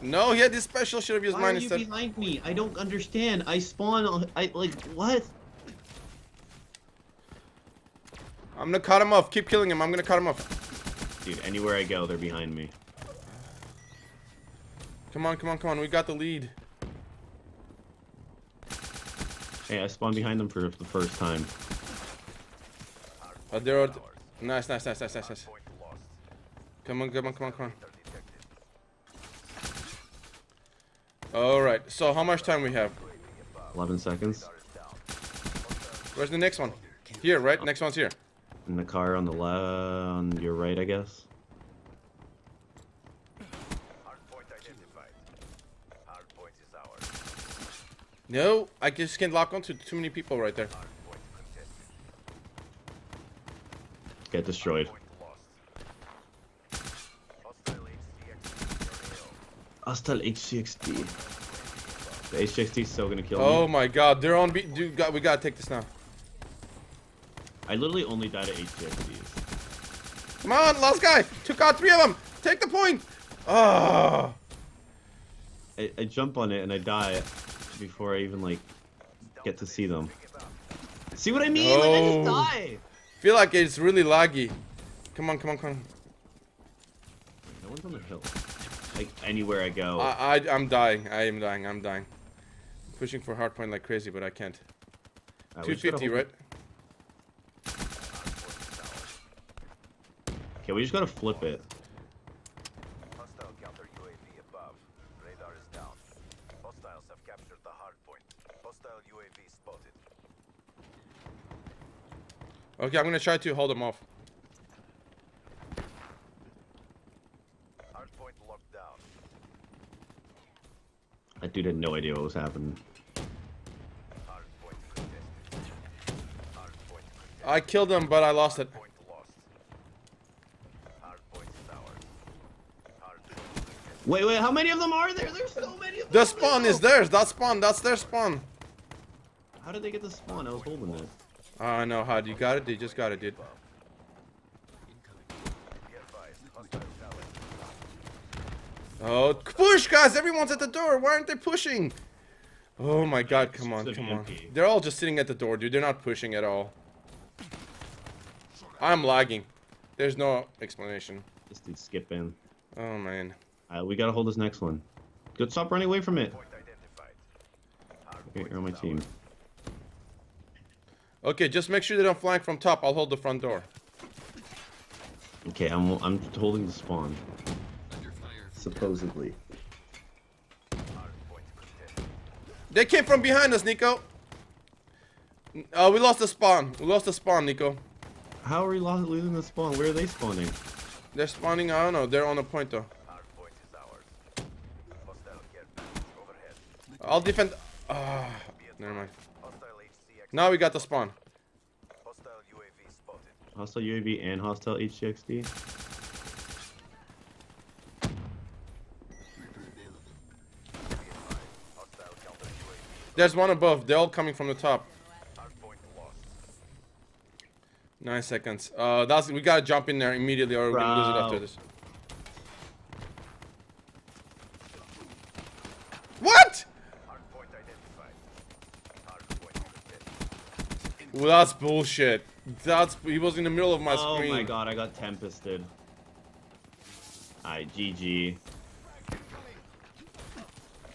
Speaker 1: No, he had this special. Should have used
Speaker 2: Why
Speaker 1: mine
Speaker 2: are you
Speaker 1: instead.
Speaker 2: behind me? I don't understand. I spawn on. I like what?
Speaker 1: I'm gonna cut him off. Keep killing him. I'm gonna cut him off.
Speaker 2: Dude, anywhere I go, they're behind me.
Speaker 1: Come on, come on, come on. We got the lead.
Speaker 2: Hey, I spawned behind them for the first time.
Speaker 1: Uh, they're all... Nice, nice, nice, nice, nice, nice. Come on, come on, come on, come on. All right. So how much time we have?
Speaker 2: 11 seconds.
Speaker 4: Radar is down.
Speaker 1: Where's the next one? Here, right? Next one's here.
Speaker 2: In the car on the left, on your right, I guess.
Speaker 4: Hardpoint identified. Hardpoint is ours.
Speaker 1: No, I just can't lock onto too many people right there.
Speaker 2: Get destroyed.
Speaker 4: Hostile HCX in your AO.
Speaker 2: Hostile HCXD. The HCXD is still gonna kill
Speaker 1: Oh
Speaker 2: me.
Speaker 1: my God, they're on. B Dude, got, we gotta take this now.
Speaker 2: I literally only died to HCXDs.
Speaker 1: Come on, last guy. Took out three of them. Take the point. Oh.
Speaker 2: I, I jump on it and I die before I even like get to see them. See what I mean? Like I
Speaker 1: Oh.
Speaker 2: just die.
Speaker 1: Feel like it's really laggy. Come on, come on, come on.
Speaker 2: No one's on the hill. Like anywhere I go.
Speaker 1: I, I, I'm dying. I am dying. I'm dying. Pushing for hardpoint like crazy, but I can't.
Speaker 2: I
Speaker 1: 250, right?
Speaker 2: Okay, we just gotta flip it.
Speaker 4: Hostile counter UAV above. Radar is down. Hostiles have captured the hardpoint. Hostile UAV spotted.
Speaker 1: Okay, I'm gonna try to hold them off.
Speaker 4: Hardpoint locked down.
Speaker 2: That dude had no idea what was happening.
Speaker 4: Hardpoint contested. Hardpoint contested.
Speaker 1: I killed him, but I lost it.
Speaker 4: Point lost. Hardpoint is ours. Hardpoint contested.
Speaker 2: Wait, wait, how many of them are there? There's so many of them.
Speaker 1: The spawn is theirs. That spawn. That's their spawn.
Speaker 2: How did they get the spawn? I was holding it.
Speaker 1: I know how. You got it. You just got it, dude.
Speaker 4: Be advised. Hostile talent.
Speaker 1: Oh, push, guys! Everyone's at the door. Why aren't they pushing? Oh my God! Come on, come on. They're all just sitting at the door, dude. They're not pushing at all. I'm lagging. There's no explanation.
Speaker 2: This skip in.
Speaker 1: Oh man.
Speaker 2: Uh, we gotta hold this next one. Good, stop running away from it. Okay, you're on my team.
Speaker 1: Okay, just make sure they don't flank from top. I'll hold the front door.
Speaker 2: Okay, I'm I'm holding the spawn. Supposedly.
Speaker 1: They came from behind us, Nico. Uh, we lost the spawn. We lost the spawn, Nico.
Speaker 2: How are we losing the spawn? Where are they spawning?
Speaker 1: They're spawning. I don't know. They're on a point though.
Speaker 4: Hardpoint is ours. Hostile overhead.
Speaker 1: I'll defend. Ah, never mind.
Speaker 4: Hostile HCX.
Speaker 1: Now we got the spawn.
Speaker 4: Hostile UAV spotted.
Speaker 2: Hostile UAV and hostile HCXD.
Speaker 4: Be advised. Hostile counter UAV.
Speaker 1: There's one above. They're all coming from the top. Nine seconds. Uh, that's we gotta jump in there immediately, or we're gonna lose it after this. What?
Speaker 4: Hardpoint identified. Hardpoint contested.
Speaker 1: Well, that's bullshit. That's he was in the middle of my
Speaker 2: oh
Speaker 1: screen.
Speaker 2: Oh my god, I got tempested. Alright, GG.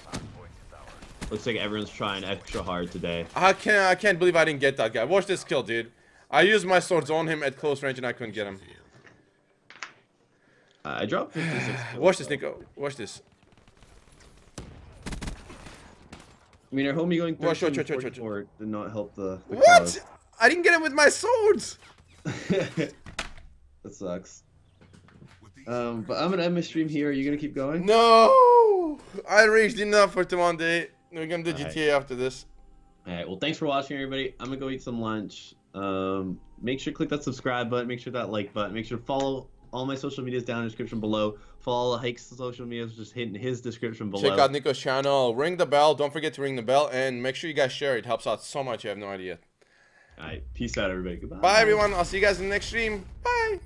Speaker 4: Hardpoint is ours.
Speaker 2: Looks like everyone's trying extra hard today.
Speaker 1: I can't. I can't believe I didn't get that guy. Watch this kill, dude. I used my swords on him at close range and I couldn't get him.
Speaker 2: Uh, I dropped 56 kills,
Speaker 1: Watch this,
Speaker 2: though.
Speaker 1: Nico. Watch this.
Speaker 2: I mean, our homie going
Speaker 1: Watch, watch, watch, watch, watch.
Speaker 2: 44 did not help the, the
Speaker 1: What?
Speaker 2: cause.
Speaker 1: I didn't get him with my swords.
Speaker 2: that sucks. Um, but I'm gonna end my stream here. Are you gonna keep going?
Speaker 1: No, I raged enough for one day. We're gonna do. GTA after this.
Speaker 2: All right. Well, thanks for watching, everybody. I'm gonna go eat some lunch. Um, make sure to click that subscribe button. Make sure that like button. Make sure to follow all my social medias down in the description below. Follow Hike's social medias, just hitting his description below.
Speaker 1: Check out Nico's channel. Ring the bell. Don't forget to ring the bell, and make sure you guys share. It helps out so much. You have no idea.
Speaker 2: All right. Peace out, everybody. Goodbye.
Speaker 1: Bye, everyone. I'll see you guys in the next stream. Bye.